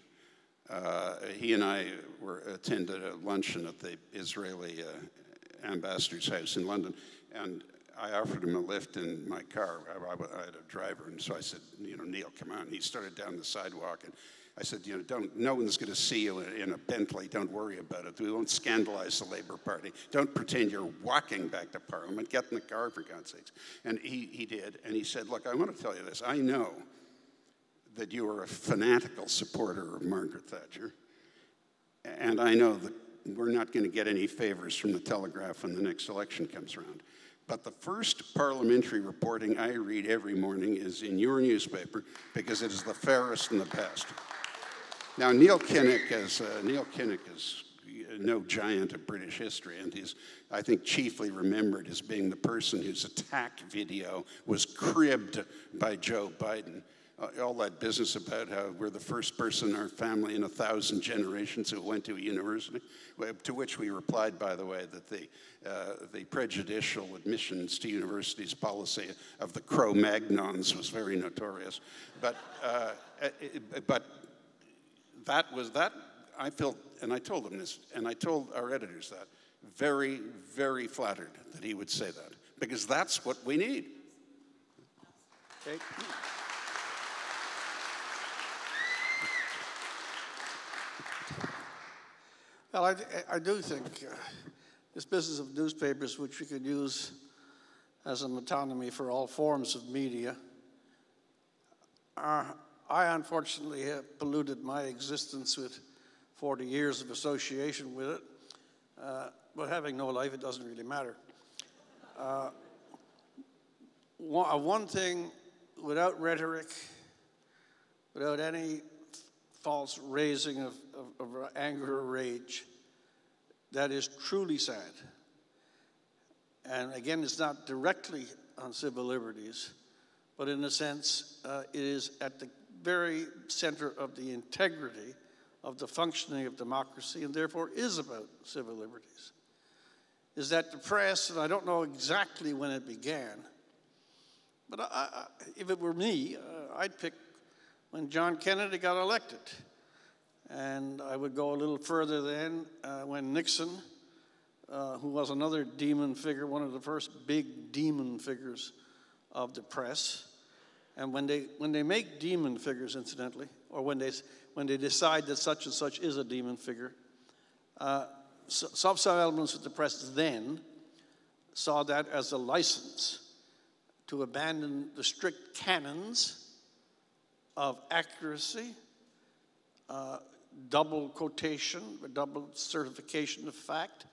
Uh, he and I were attended a luncheon at the Israeli uh, ambassador's house in London, and I offered him a lift in my car. I, I, had a driver, and so I said, "You know, Neil, come on." He started down the sidewalk, and I said, you know, don't, no one's going to see you in, in, a Bentley. Don't worry about it. We won't scandalize the Labour Party. Don't pretend you're walking back to Parliament. Get in the car, for God's sakes. And he, he did. And he said, look, I want to tell you this. I know that you are a fanatical supporter of Margaret Thatcher. And I know the we're not going to get any favors from the Telegraph when the next election comes around. But the first parliamentary reporting I read every morning is in your newspaper because it is the fairest and the best. Now, Neil Kinnock is, uh, Neil Kinnock is no giant of British history, and he's, I think, chiefly remembered as being the person whose attack video was cribbed by Joe Biden. Uh, all that business about how we're the first person in our family in a thousand generations who went to a university, to which we replied, by the way, that the, uh, the prejudicial admissions to universities policy of the Cro-Magnons was very notorious. But, uh, but that was that I felt, and I told him this, and I told our editors that, very, very flattered that he would say that, because that's what we need. Okay. Well, I, I do think uh, this business of newspapers, which we could use as a metonymy for all forms of media, are, I unfortunately have polluted my existence with 40 years of association with it. Uh, but having no life, it doesn't really matter. Uh, one, uh, one thing, without rhetoric, without any false raising of, of, of anger or rage, that is truly sad. And again, it's not directly on civil liberties, but in a sense, uh, it is at the very center of the integrity of the functioning of democracy and therefore is about civil liberties. Is that the press, and I don't know exactly when it began, but I, I, if it were me, uh, I'd pick when John Kennedy got elected. And I would go a little further then uh, when Nixon, uh, who was another demon figure, one of the first big demon figures of the press, and when they, when they make demon figures, incidentally, or when they, when they decide that such and such is a demon figure, uh, some, elements of the press then saw that as a license to abandon the strict canons of accuracy, uh, double quotation, double certification of fact,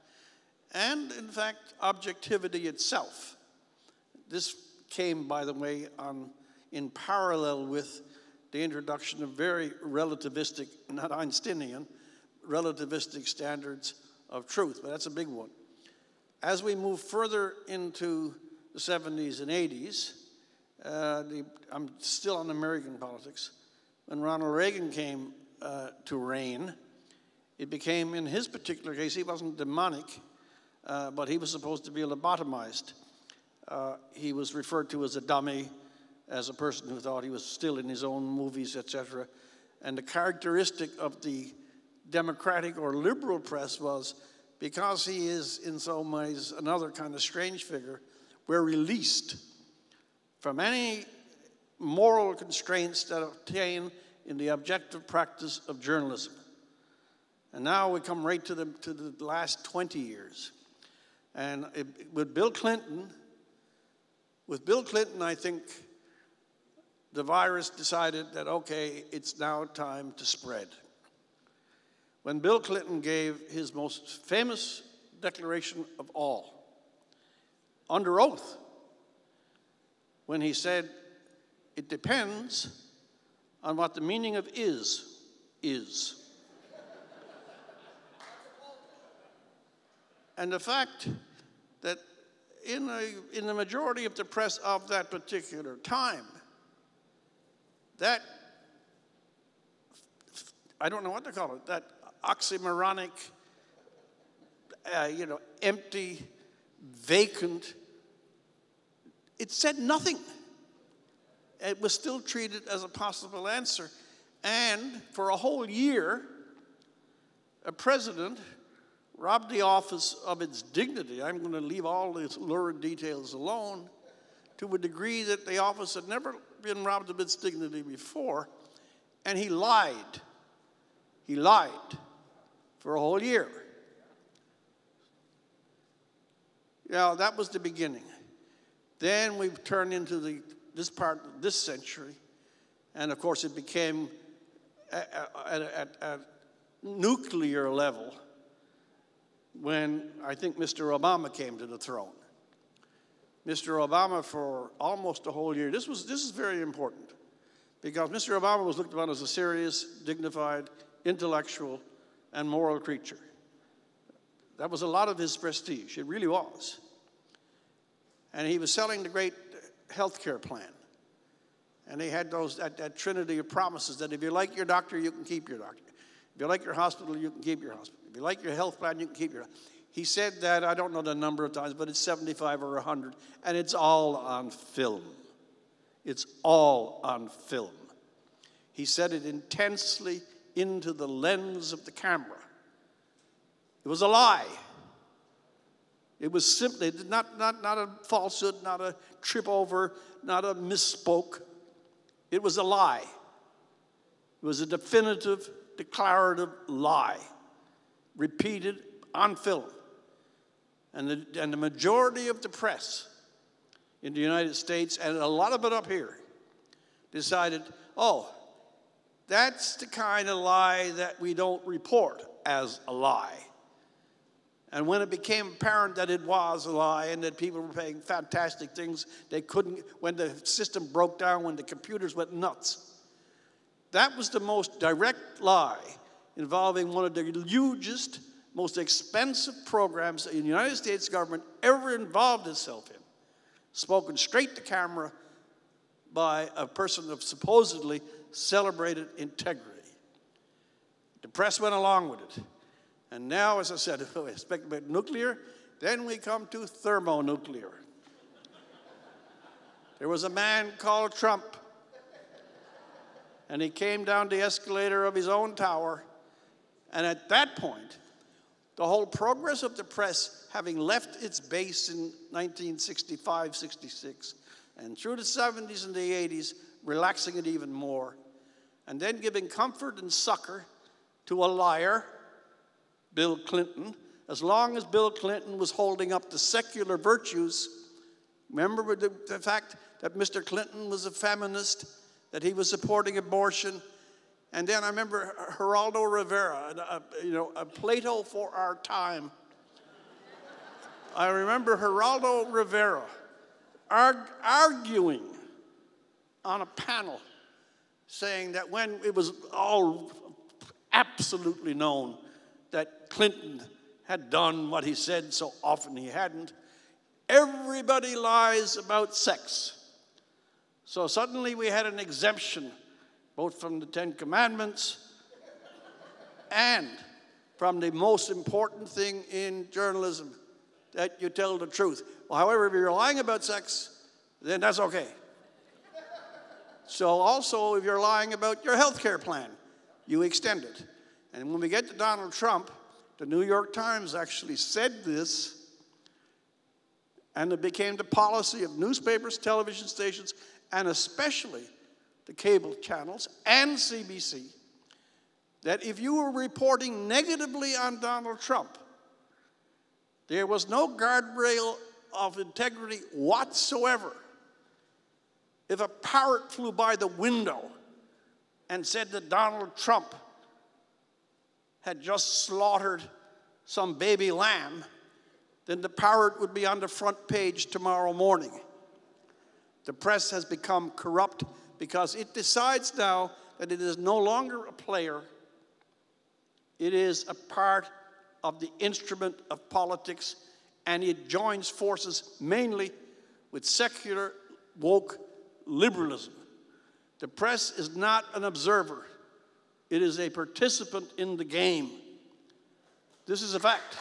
and in fact, objectivity itself. This came, by the way, on in parallel with the introduction of very relativistic, not Einsteinian, relativistic standards of truth, but that's a big one. As we move further into the 70s and 80s, uh, the, I'm still on American politics. When Ronald Reagan came uh, to reign, it became, in his particular case, he wasn't demonic, uh, but he was supposed to be lobotomized. Uh, he was referred to as a dummy, as a person who thought he was still in his own movies, etc. And the characteristic of the Democratic or liberal press was because he is in some ways another kind of strange figure, we're released from any moral constraints that obtain in the objective practice of journalism. And now we come right to the, to the last 20 years. And it, with Bill Clinton, with Bill Clinton, I think the virus decided that, okay, it's now time to spread. When Bill Clinton gave his most famous declaration of all, under oath, when he said, It depends on what the meaning of is is. and the fact that in, a, in the majority of the press of that particular time, that, I don't know what to call it, that oxymoronic, uh, you know, empty, vacant, it said nothing. It was still treated as a possible answer. And for a whole year, a president robbed the office of its dignity. I'm going to leave all these lurid details alone to a degree that the office had never been robbed of its dignity before, and he lied. He lied for a whole year. Now, that was the beginning. Then we turned into the, this part, of this century, and of course it became at, at nuclear level when I think Mr. Obama came to the throne. Mr. Obama, for almost a whole year, this, was, this is very important because Mr. Obama was looked upon as a serious, dignified, intellectual, and moral creature. That was a lot of his prestige, it really was. And he was selling the great health care plan. And they had those, that, that trinity of promises that if you like your doctor, you can keep your doctor. If you like your hospital, you can keep your hospital. If you like your health plan, you can keep your. He said that, I don't know the number of times, but it's 75 or 100, and it's all on film. It's all on film. He said it intensely into the lens of the camera. It was a lie. It was simply not, not, not a falsehood, not a trip over, not a misspoke. It was a lie. It was a definitive, declarative lie, repeated on film. And the, and the majority of the press in the United States, and a lot of it up here, decided, oh, that's the kind of lie that we don't report as a lie. And when it became apparent that it was a lie and that people were paying fantastic things, they couldn't, when the system broke down, when the computers went nuts. That was the most direct lie involving one of the hugest, most expensive programs the United States government ever involved itself in, spoken straight to camera by a person of supposedly celebrated integrity. The press went along with it. And now, as I said, we expect about nuclear, then we come to thermonuclear. There was a man called Trump, and he came down the escalator of his own tower, and at that point, the whole progress of the press, having left its base in 1965 66, and through the 70s and the 80s, relaxing it even more, and then giving comfort and succor to a liar Bill Clinton, as long as Bill Clinton was holding up the secular virtues. Remember the, the fact that Mr. Clinton was a feminist, that he was supporting abortion. And then I remember Geraldo Rivera, a, uh, you know, a Plato for our time. I remember Geraldo Rivera arg- arguing on a panel saying that when it was all absolutely known that Clinton had done what he said so often he hadn't. Everybody lies about sex. So suddenly we had an exemption, both from the Ten Commandments and from the most important thing in journalism that you tell the truth. Well, however, if you're lying about sex, then that's okay. So, also, if you're lying about your health care plan, you extend it. And when we get to Donald Trump, the New York Times actually said this, and it became the policy of newspapers, television stations, and especially the cable channels and CBC that if you were reporting negatively on Donald Trump, there was no guardrail of integrity whatsoever. If a parrot flew by the window and said that Donald Trump had just slaughtered some baby lamb, then the parrot would be on the front page tomorrow morning. The press has become corrupt because it decides now that it is no longer a player, it is a part of the instrument of politics, and it joins forces mainly with secular, woke liberalism. The press is not an observer, it is a participant in the game. This is a fact.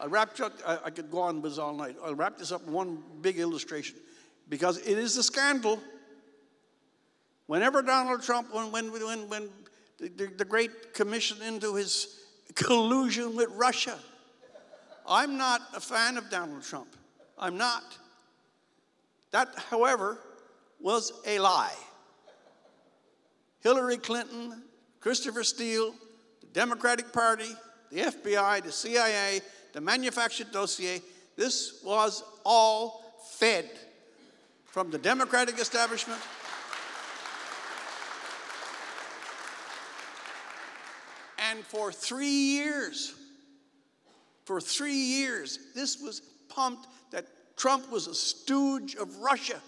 I wrapped up, I, I could go on this all night. I'll wrap this up in one big illustration because it is a scandal. Whenever Donald Trump, when, when, when, when the, the Great Commission into his collusion with Russia, I'm not a fan of Donald Trump. I'm not. That, however, was a lie. Hillary Clinton, Christopher Steele, the Democratic Party, the FBI, the CIA, the manufactured dossier, this was all fed from the Democratic establishment. And for three years, for three years, this was pumped Trump was a stooge of Russia.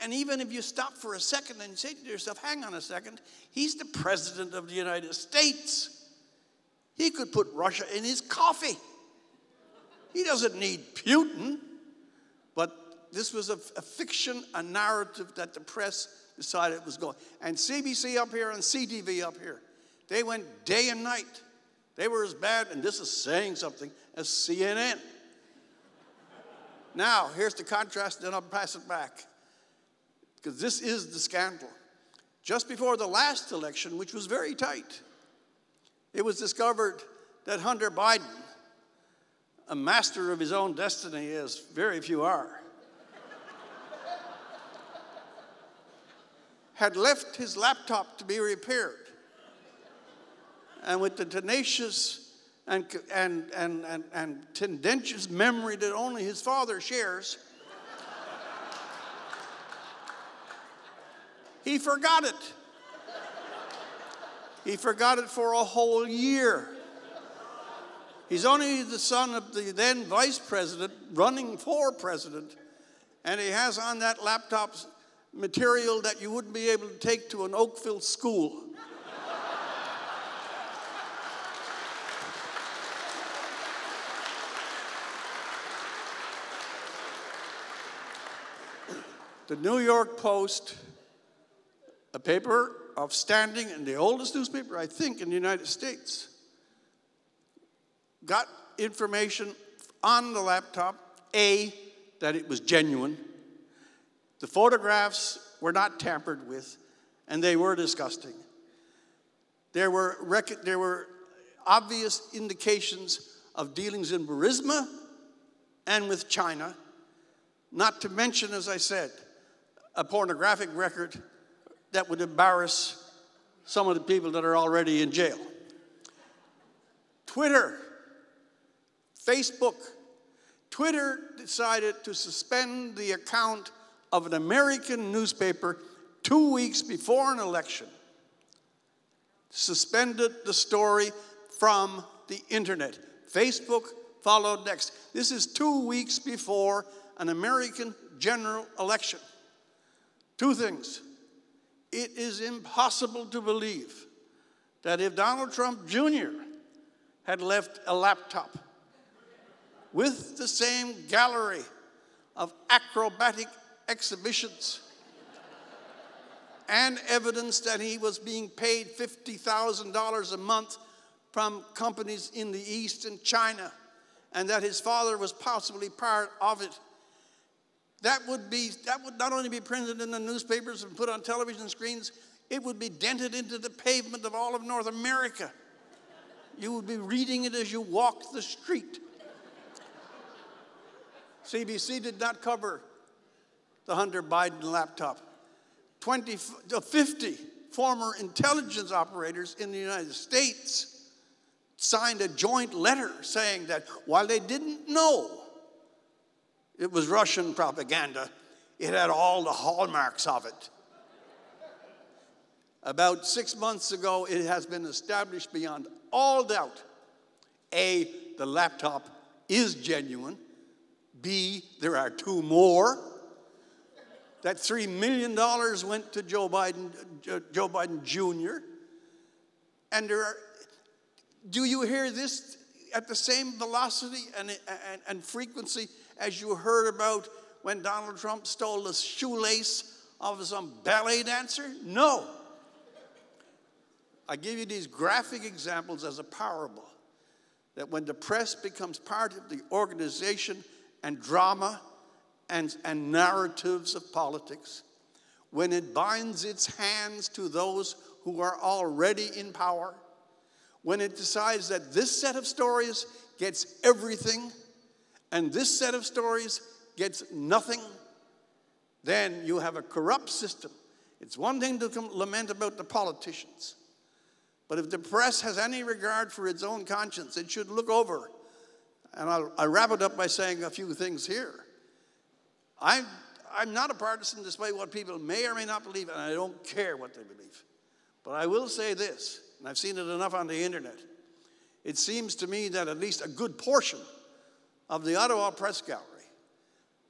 And even if you stop for a second and say to yourself, hang on a second, he's the president of the United States. He could put Russia in his coffee. He doesn't need Putin. But this was a, a fiction, a narrative that the press decided was going. And CBC up here and CTV up here, they went day and night. They were as bad, and this is saying something, as CNN. Now, here's the contrast, then I'll pass it back. Because this is the scandal. Just before the last election, which was very tight, it was discovered that Hunter Biden, a master of his own destiny, as very few are, had left his laptop to be repaired. And with the tenacious and, and, and, and, and tendentious memory that only his father shares, he forgot it. He forgot it for a whole year. He's only the son of the then vice president running for president, and he has on that laptop material that you wouldn't be able to take to an Oakville school. The New York Post, a paper of standing and the oldest newspaper, I think, in the United States, got information on the laptop A, that it was genuine the photographs were not tampered with, and they were disgusting. There were, rec- there were obvious indications of dealings in Burisma and with China, not to mention, as I said, a pornographic record that would embarrass some of the people that are already in jail. Twitter, Facebook, Twitter decided to suspend the account of an American newspaper two weeks before an election suspended the story from the internet. Facebook followed next. This is two weeks before an American general election. Two things. It is impossible to believe that if Donald Trump Jr. had left a laptop with the same gallery of acrobatic exhibitions and evidence that he was being paid $50,000 a month from companies in the East and China, and that his father was possibly part of it. That would be that would not only be printed in the newspapers and put on television screens, it would be dented into the pavement of all of North America. You would be reading it as you walked the street. CBC did not cover the Hunter Biden laptop. 20, uh, 50 former intelligence operators in the United States signed a joint letter saying that while they didn't know it was Russian propaganda, it had all the hallmarks of it. About six months ago, it has been established beyond all doubt A, the laptop is genuine. B, there are two more that $3 million went to Joe Biden, Joe Biden Jr. And there are, do you hear this at the same velocity and, and, and frequency as you heard about when Donald Trump stole the shoelace of some ballet dancer? No. I give you these graphic examples as a parable that when the press becomes part of the organization and drama and, and narratives of politics, when it binds its hands to those who are already in power, when it decides that this set of stories gets everything and this set of stories gets nothing, then you have a corrupt system. It's one thing to lament about the politicians, but if the press has any regard for its own conscience, it should look over. And I'll, I'll wrap it up by saying a few things here. I'm, I'm not a partisan despite what people may or may not believe, and I don't care what they believe. But I will say this, and I've seen it enough on the internet. It seems to me that at least a good portion of the Ottawa Press Gallery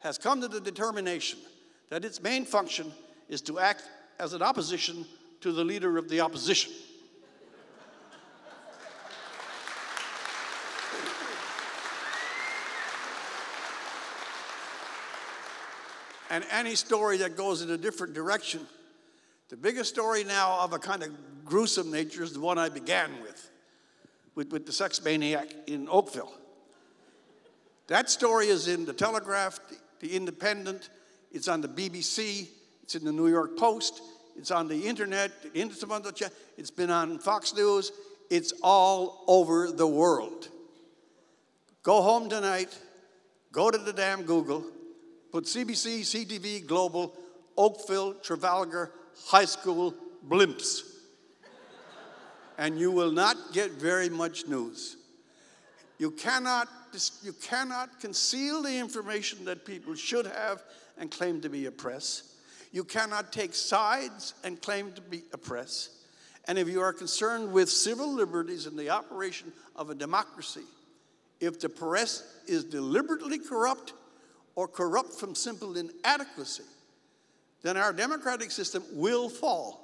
has come to the determination that its main function is to act as an opposition to the leader of the opposition. and any story that goes in a different direction. The biggest story now of a kind of gruesome nature is the one I began with, with, with the sex maniac in Oakville. That story is in the Telegraph, the Independent, it's on the BBC, it's in the New York Post, it's on the internet, it's been on Fox News, it's all over the world. Go home tonight, go to the damn Google, Put CBC, CTV, Global, Oakville, Trafalgar, High School, blimps. and you will not get very much news. You cannot, you cannot conceal the information that people should have and claim to be oppressed. You cannot take sides and claim to be oppressed. And if you are concerned with civil liberties and the operation of a democracy, if the press is deliberately corrupt, or corrupt from simple inadequacy, then our democratic system will fall.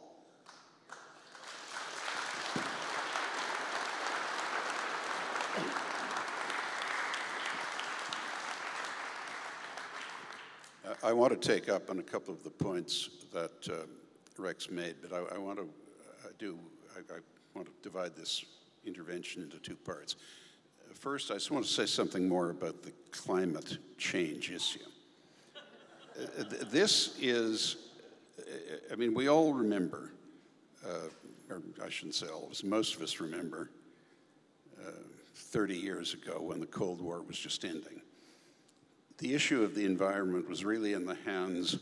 I want to take up on a couple of the points that uh, Rex made, but I, I want to I do I, I want to divide this intervention into two parts. First, I just want to say something more about the climate change issue. Uh, this is, I mean, we all remember, uh, or I shouldn't say all of us, most of us remember uh, 30 years ago when the Cold War was just ending. The issue of the environment was really in the hands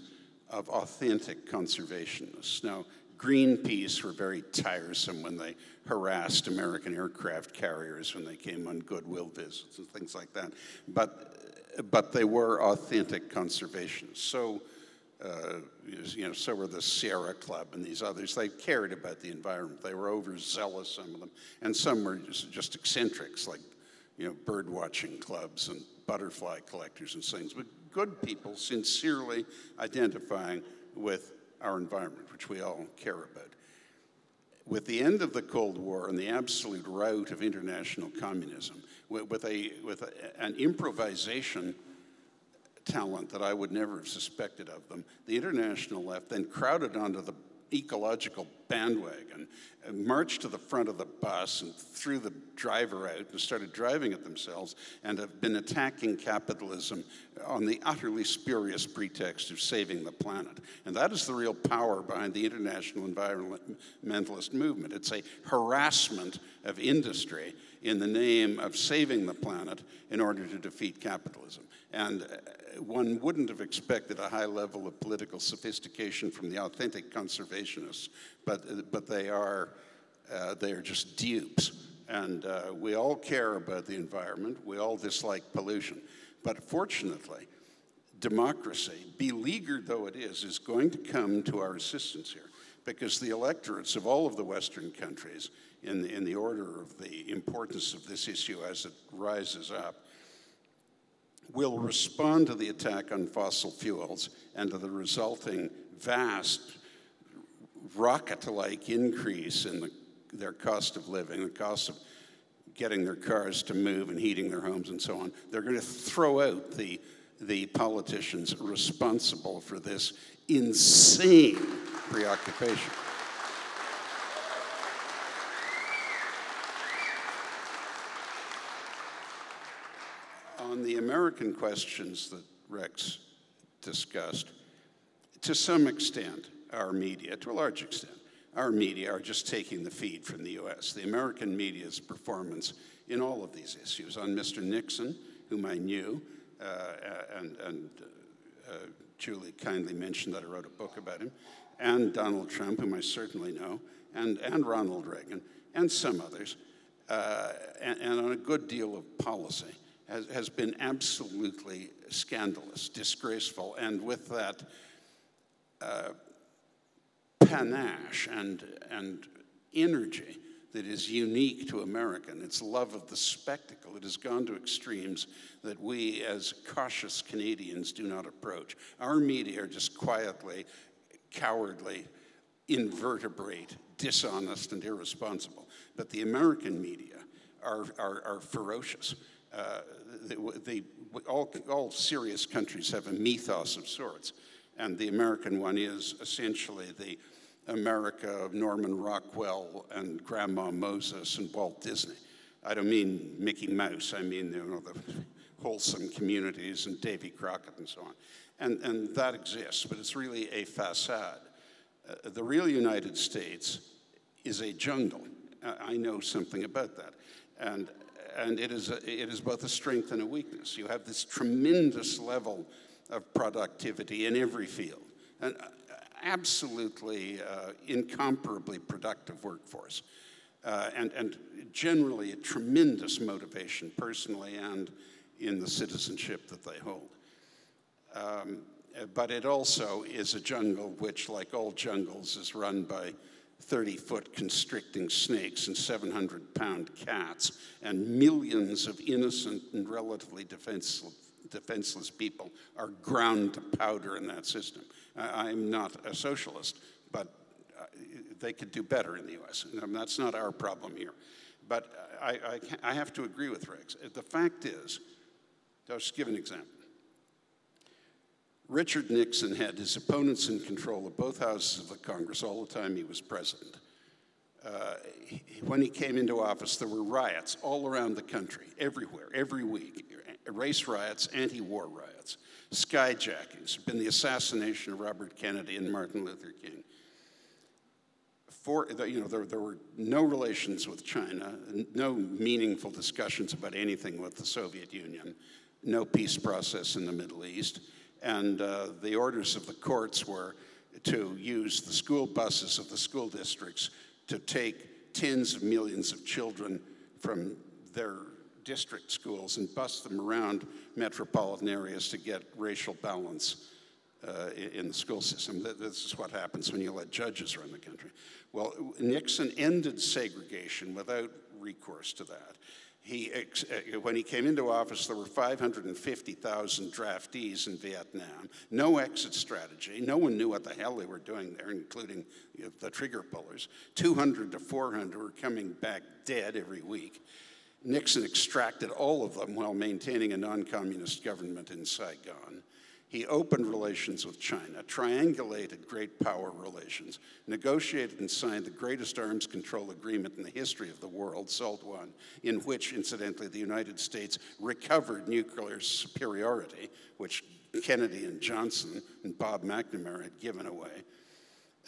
of authentic conservationists. Now, Greenpeace were very tiresome when they harassed American aircraft carriers when they came on goodwill visits and things like that. But, but they were authentic conservationists. So, uh, you know, so were the Sierra Club and these others. They cared about the environment. They were overzealous, some of them, and some were just, just eccentrics, like you know, bird watching clubs and butterfly collectors and things. But good people sincerely identifying with our environment, which we all care about. With the end of the Cold War and the absolute rout of international communism, with, a, with a, an improvisation talent that I would never have suspected of them, the international left then crowded onto the ecological bandwagon, and marched to the front of the bus and threw the driver out and started driving it themselves and have been attacking capitalism on the utterly spurious pretext of saving the planet. And that is the real power behind the international environmentalist movement. It's a harassment of industry in the name of saving the planet in order to defeat capitalism. And one wouldn't have expected a high level of political sophistication from the authentic conservationists, but, but they, are, uh, they are just dupes. And uh, we all care about the environment, we all dislike pollution. But fortunately, democracy, beleaguered though it is, is going to come to our assistance here because the electorates of all of the Western countries, in the, in the order of the importance of this issue as it rises up, will respond to the attack on fossil fuels and to the resulting vast rocket-like increase in the, their cost of living, the cost of getting their cars to move and heating their homes and so on. They're going to throw out the, the politicians responsible for this insane preoccupation. The American questions that Rex discussed, to some extent, our media, to a large extent, our media are just taking the feed from the US. The American media's performance in all of these issues, on Mr. Nixon, whom I knew, uh, and, and uh, Julie kindly mentioned that I wrote a book about him, and Donald Trump, whom I certainly know, and, and Ronald Reagan, and some others, uh, and, and on a good deal of policy has, has been absolutely scandalous, disgraceful, and with that uh, panache and, and energy that is unique to American. It's love of the spectacle. It has gone to extremes that we, as cautious Canadians, do not approach. Our media are just quietly, cowardly, invertebrate, dishonest, and irresponsible. But the American media are, are, are ferocious. Uh, they, they, all, all serious countries have a mythos of sorts, and the American one is essentially the America of Norman Rockwell and Grandma Moses and Walt Disney. I don't mean Mickey Mouse, I mean you know, the wholesome communities and Davy Crockett and so on. And, and that exists, but it's really a facade. Uh, the real United States is a jungle. I know something about that. And, and it, is a, it is both a strength and a weakness. You have this tremendous level of productivity in every field. an absolutely uh, incomparably productive workforce. Uh, and, and generally a tremendous motivation personally and in the citizenship that they hold. Um, but it also is a jungle which, like all jungles, is run by 30 foot constricting snakes and 700 pound cats and millions of innocent and relatively defenseless, defenseless people are ground to powder in that system. I'm not a socialist, but uh, they could do better in the US. That's not our problem here. But I, I, I have to agree with Rex. The fact is, I'll just give an example. Richard Nixon had his opponents in control of both houses of the Congress all the time he was president. Uh, when he came into office, there were riots all around the country, everywhere, every week race riots, anti war riots skyjackings, been the assassination of Robert Kennedy and Martin Luther King. For, you know, there, there were no relations with China, no meaningful discussions about anything with the Soviet Union, no peace process in the Middle East, and uh, the orders of the courts were to use the school buses of the school districts to take tens of millions of children from their district schools and bus them around metropolitan areas to get racial balance uh, in the school system. This is what happens when you let judges run the country. Well, Nixon ended segregation without recourse to that. He, uh, when he came into office, there were 550,000 draftees in Vietnam. No exit strategy. No one knew what the hell they were doing there, including the trigger pullers. 200 to 400 were coming back dead every week. Nixon extracted all of them while maintaining a non communist government in Saigon. He opened relations with China, triangulated great power relations, negotiated and signed the greatest arms control agreement in the history of the world, SALT I, in which, incidentally, the United States recovered nuclear superiority, which Kennedy and Johnson and Bob McNamara had given away.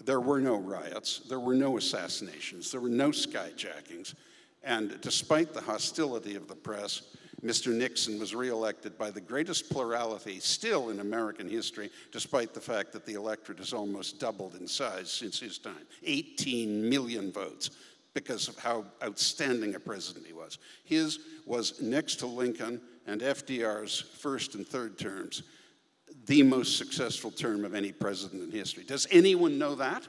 There were no riots, there were no assassinations, there were no skyjackings. And despite the hostility of the press, Mr. Nixon was reelected by the greatest plurality still in American history, despite the fact that the electorate has almost doubled in size since his time 18 million votes because of how outstanding a president he was. His was next to Lincoln and FDR's first and third terms, the most successful term of any president in history. Does anyone know that?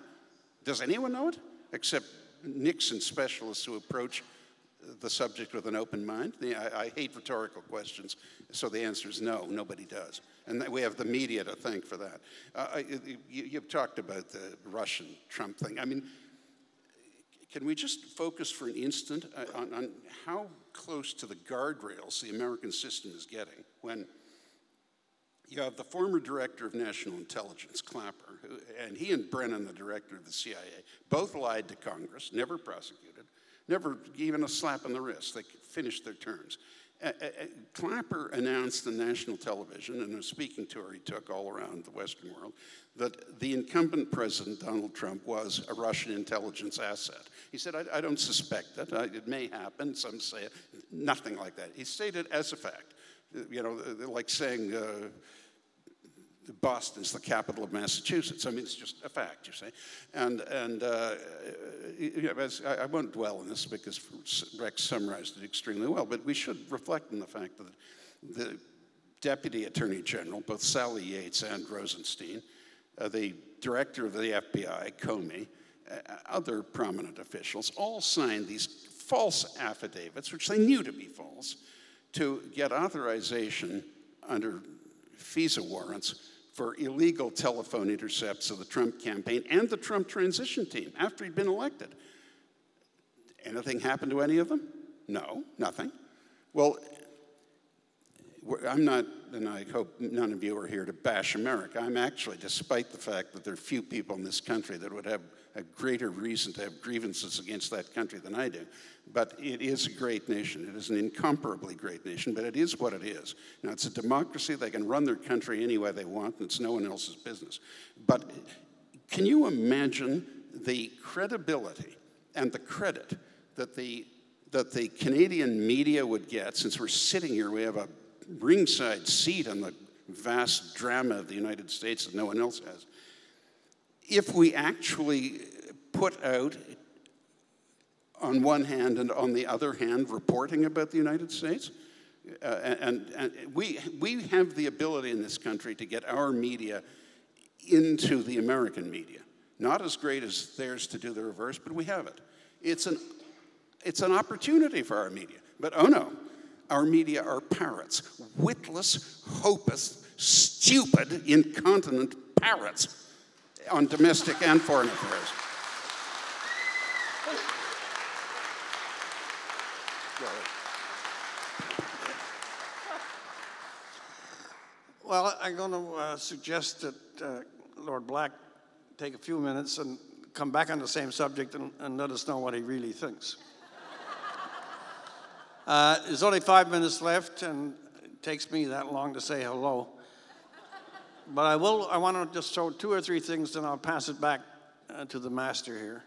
Does anyone know it? Except Nixon specialists who approach the subject with an open mind? I, I, hate rhetorical questions, so the answer is no, nobody does. And we have the media to thank for that. Uh, you, have talked about the Russian Trump thing. I mean, can we just focus for an instant uh, on, on how close to the guardrails the American system is getting when you have the former director of national intelligence, Clapper, and he and Brennan, the director of the CIA, both lied to Congress, never prosecuted never even a slap on the wrist. They finished their terms. Clapper announced on national television in a speaking tour he took all around the Western world that the incumbent president, Donald Trump, was a Russian intelligence asset. He said, I, I don't suspect that. I, it may happen. Some say it. Nothing like that. He stated as a fact. You know, like saying, uh, Boston's the capital of Massachusetts. I mean, it's just a fact, you see. And, and uh, as, I won't dwell on this because Rex summarized it extremely well, but we should reflect on the fact that the Deputy Attorney General, both Sally Yates and Rosenstein, uh, the director of the FBI, Comey, uh, other prominent officials, all signed these false affidavits, which they knew to be false, to get authorization under FISA warrants for illegal telephone intercepts of the Trump campaign and the Trump transition team after he'd been elected. Anything happened to any of them? No, nothing. Well, I'm not, and I hope none of you are here to bash America. I'm actually, despite the fact that there are few people in this country that would have a greater reason to have grievances against that country than I do. But it is a great nation. It is an incomparably great nation, but it is what it is. Now, it's a democracy. They can run their country any way they want, and it's no one else's business. But can you imagine the credibility and the credit that the, that the Canadian media would get, since we're sitting here, we have a ringside seat on the vast drama of the United States that no one else has. If we actually put out, on one hand and on the other hand, reporting about the United States, uh, and, and we, we have the ability in this country to get our media into the American media. Not as great as theirs to do the reverse, but we have it. It's an, it's an opportunity for our media. But oh no, our media are parrots, witless, hopeless, stupid, incontinent parrots on domestic and foreign affairs. Well, I'm going to uh, suggest that uh, Lord Black take a few minutes and come back on the same subject and, and let us know what he really thinks. Uh, there's only five minutes left, and it takes me that long to say hello. But I will. I want to just throw two or three things, then I'll pass it back uh, to the master here.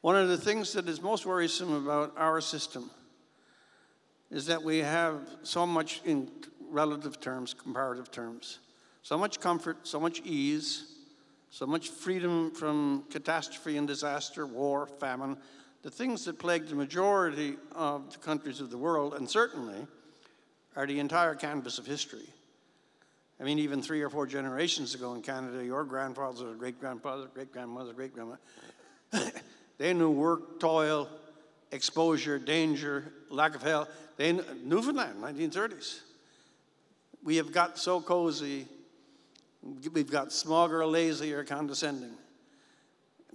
One of the things that is most worrisome about our system is that we have so much, in relative terms, comparative terms, so much comfort, so much ease, so much freedom from catastrophe and disaster, war, famine, the things that plague the majority of the countries of the world, and certainly are the entire canvas of history. I mean, even three or four generations ago in Canada, your grandfathers, great grandfathers, great grandmothers, great grandma, they knew work, toil, exposure, danger, lack of health. They knew, Newfoundland, 1930s. We have got so cozy. We've got smug or lazy or condescending.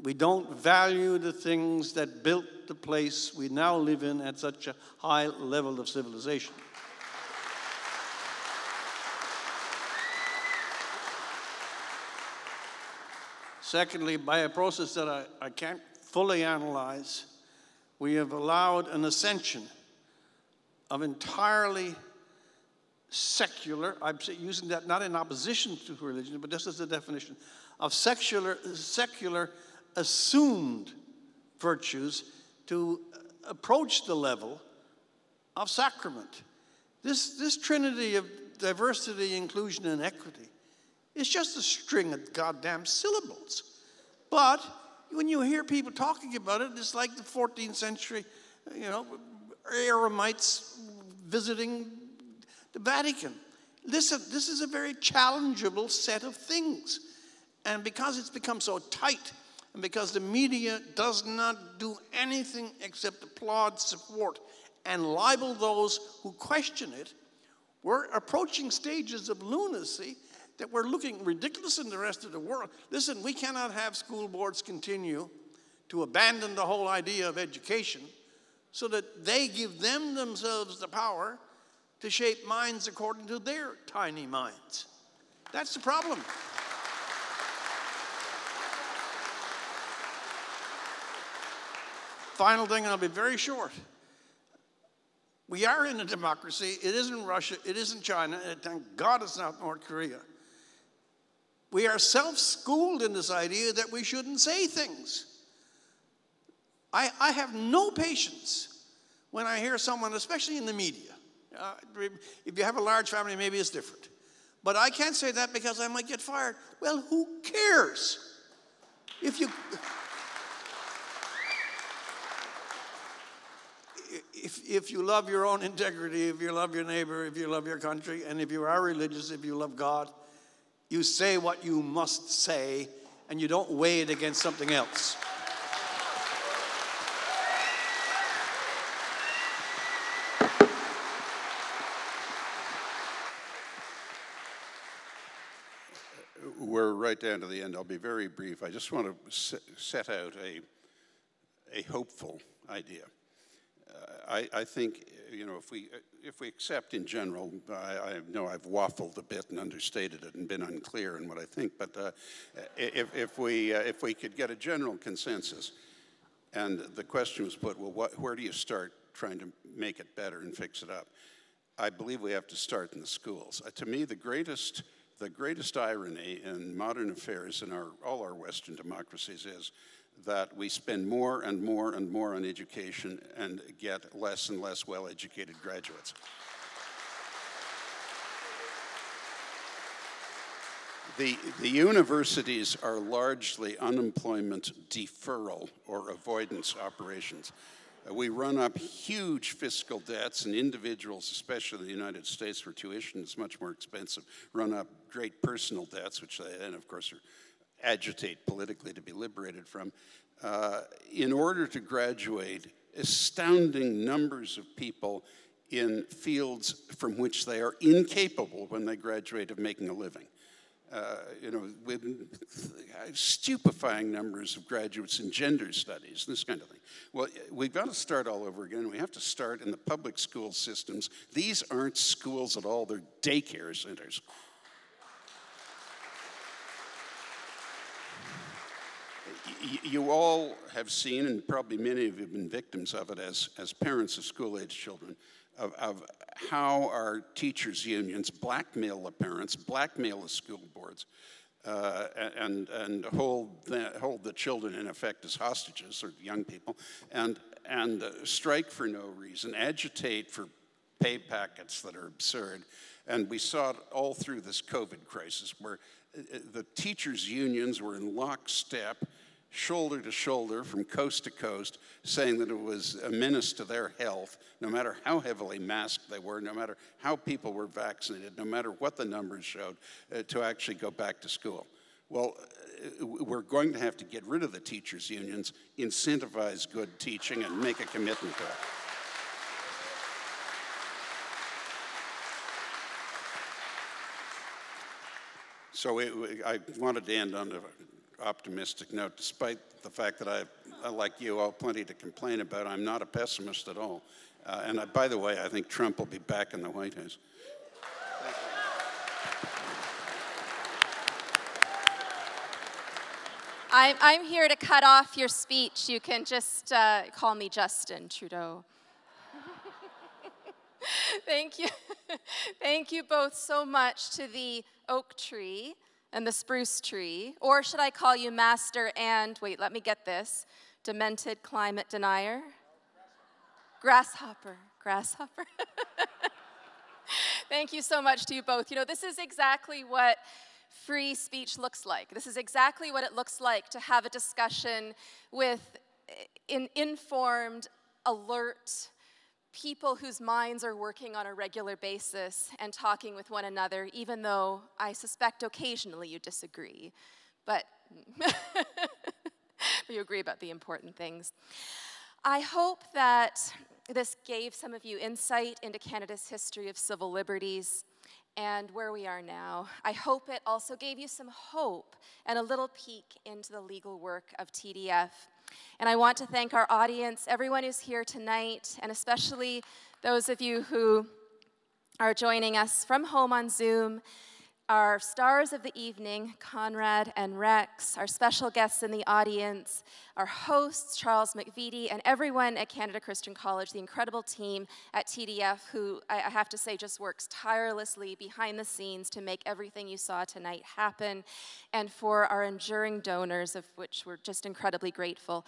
We don't value the things that built the place we now live in at such a high level of civilization. Secondly, by a process that I, I can't fully analyze, we have allowed an ascension of entirely secular, I'm using that not in opposition to religion, but just as a definition, of secular, secular assumed virtues to approach the level of sacrament. This, this trinity of diversity, inclusion, and equity is just a string of goddamn syllables. But when you hear people talking about it, it's like the 14th century, you know, eremites visiting the Vatican. Listen, this is a very challengeable set of things. And because it's become so tight, and because the media does not do anything except applaud, support, and libel those who question it, we're approaching stages of lunacy that we're looking ridiculous in the rest of the world. Listen, we cannot have school boards continue to abandon the whole idea of education so that they give them themselves the power to shape minds according to their tiny minds. That's the problem. Final thing, and I'll be very short. We are in a democracy. It isn't Russia. It isn't China. And thank God it's not North Korea. We are self schooled in this idea that we shouldn't say things. I, I have no patience when I hear someone, especially in the media. Uh, if you have a large family, maybe it's different. But I can't say that because I might get fired. Well, who cares? If you. if, if you love your own integrity, if you love your neighbor, if you love your country, and if you are religious, if you love God, you say what you must say, and you don't weigh it against something else. We're right down to the end. I'll be very brief. I just want to set out a, a hopeful idea. Uh, I, I, think, you know, if we, if we accept in general, I, I, know I've waffled a bit and understated it and been unclear in what I think, but uh, if, if, we, uh, if we could get a general consensus, and the question was put, well, what, where do you start trying to make it better and fix it up? I believe we have to start in the schools. Uh, to me, the greatest the greatest irony in modern affairs in our, all our Western democracies is that we spend more and more and more on education and get less and less well educated graduates. The, the universities are largely unemployment deferral or avoidance operations. Uh, we run up huge fiscal debts, and individuals, especially in the United States, where tuition is much more expensive, run up great personal debts, which they then, of course, are, agitate politically to be liberated from. Uh, in order to graduate, astounding numbers of people in fields from which they are incapable when they graduate of making a living. Uh, you know, with stupefying numbers of graduates in gender studies, this kind of thing. Well, we've got to start all over again. We have to start in the public school systems. These aren't schools at all, they're daycare centers. You all have seen, and probably many of you have been victims of it as, as parents of school age children, of, of how our teachers' unions blackmail the parents, blackmail the school boards, uh, and, and hold, the, hold the children in effect as hostages or young people, and, and uh, strike for no reason, agitate for pay packets that are absurd. And we saw it all through this COVID crisis where uh, the teachers' unions were in lockstep shoulder to shoulder from coast to coast, saying that it was a menace to their health, no matter how heavily masked they were, no matter how people were vaccinated, no matter what the numbers showed, uh, to actually go back to school. Well, uh, we're going to have to get rid of the teachers' unions, incentivize good teaching, and make a commitment to it. So it, I wanted to end on a optimistic note, despite the fact that I, like you, all plenty to complain about. I'm not a pessimist at all. Uh, and I, by the way, I think Trump will be back in the White House. I'm, I'm here to cut off your speech. You can just uh, call me Justin Trudeau. Thank you. Thank you both so much to the oak tree and the spruce tree? Or should I call you master and, wait, let me get this, demented climate denier? Grasshopper, grasshopper. Thank you so much to you both. You know, this is exactly what free speech looks like. This is exactly what it looks like to have a discussion with eh, an informed, alert, people whose minds are working on a regular basis and talking with one another, even though I suspect occasionally you disagree. But, but you agree about the important things. I hope that this gave some of you insight into Canada's history of civil liberties and where we are now. I hope it also gave you some hope and a little peek into the legal work of TDF. And I want to thank our audience, everyone who's here tonight, and especially those of you who are joining us from home on Zoom our stars of the evening, Conrad and Rex, our special guests in the audience, our hosts, Charles McVety, and everyone at Canada Christian College, the incredible team at TDF, who I have to say just works tirelessly behind the scenes to make everything you saw tonight happen, and for our enduring donors, of which we're just incredibly grateful.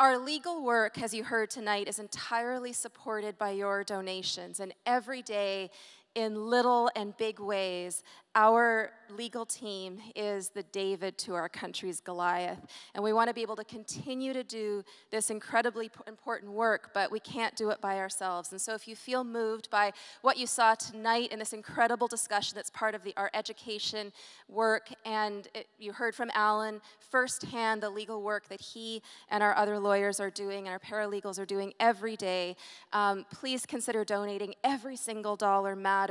Our legal work, as you heard tonight, is entirely supported by your donations, and every day in little and big ways. Our legal team is the David to our country's Goliath. And we want to be able to continue to do this incredibly important work, but we can't do it by ourselves. And so if you feel moved by what you saw tonight in this incredible discussion that's part of the, our education work, and it, you heard from Alan firsthand the legal work that he and our other lawyers are doing and our paralegals are doing every day, um, please consider donating. Every single dollar matters.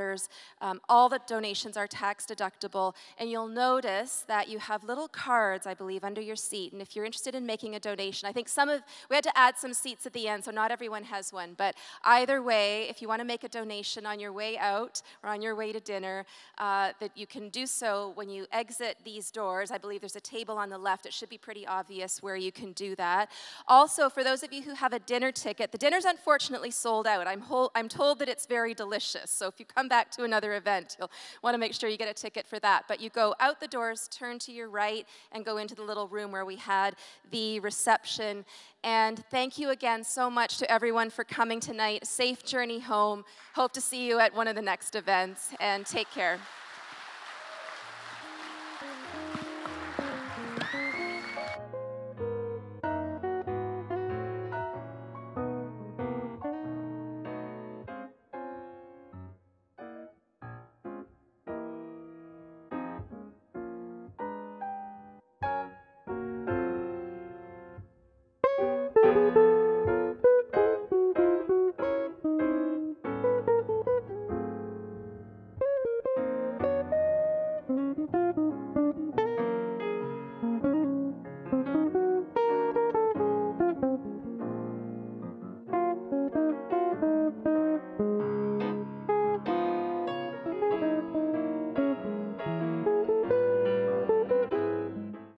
Um, all the donations are tax deductible, and you'll notice that you have little cards, I believe, under your seat. And if you're interested in making a donation, I think some of, we had to add some seats at the end, so not everyone has one. But either way, if you want to make a donation on your way out or on your way to dinner, uh, that you can do so when you exit these doors. I believe there's a table on the left. It should be pretty obvious where you can do that. Also, for those of you who have a dinner ticket, the dinner's unfortunately sold out. I'm, I'm told that it's very delicious. So if you come back to another event, you'll want to make sure you get a ticket for that. But you go out the doors, turn to your right, and go into the little room where we had the reception. And thank you again so much to everyone for coming tonight. Safe journey home. Hope to see you at one of the next events, and take care.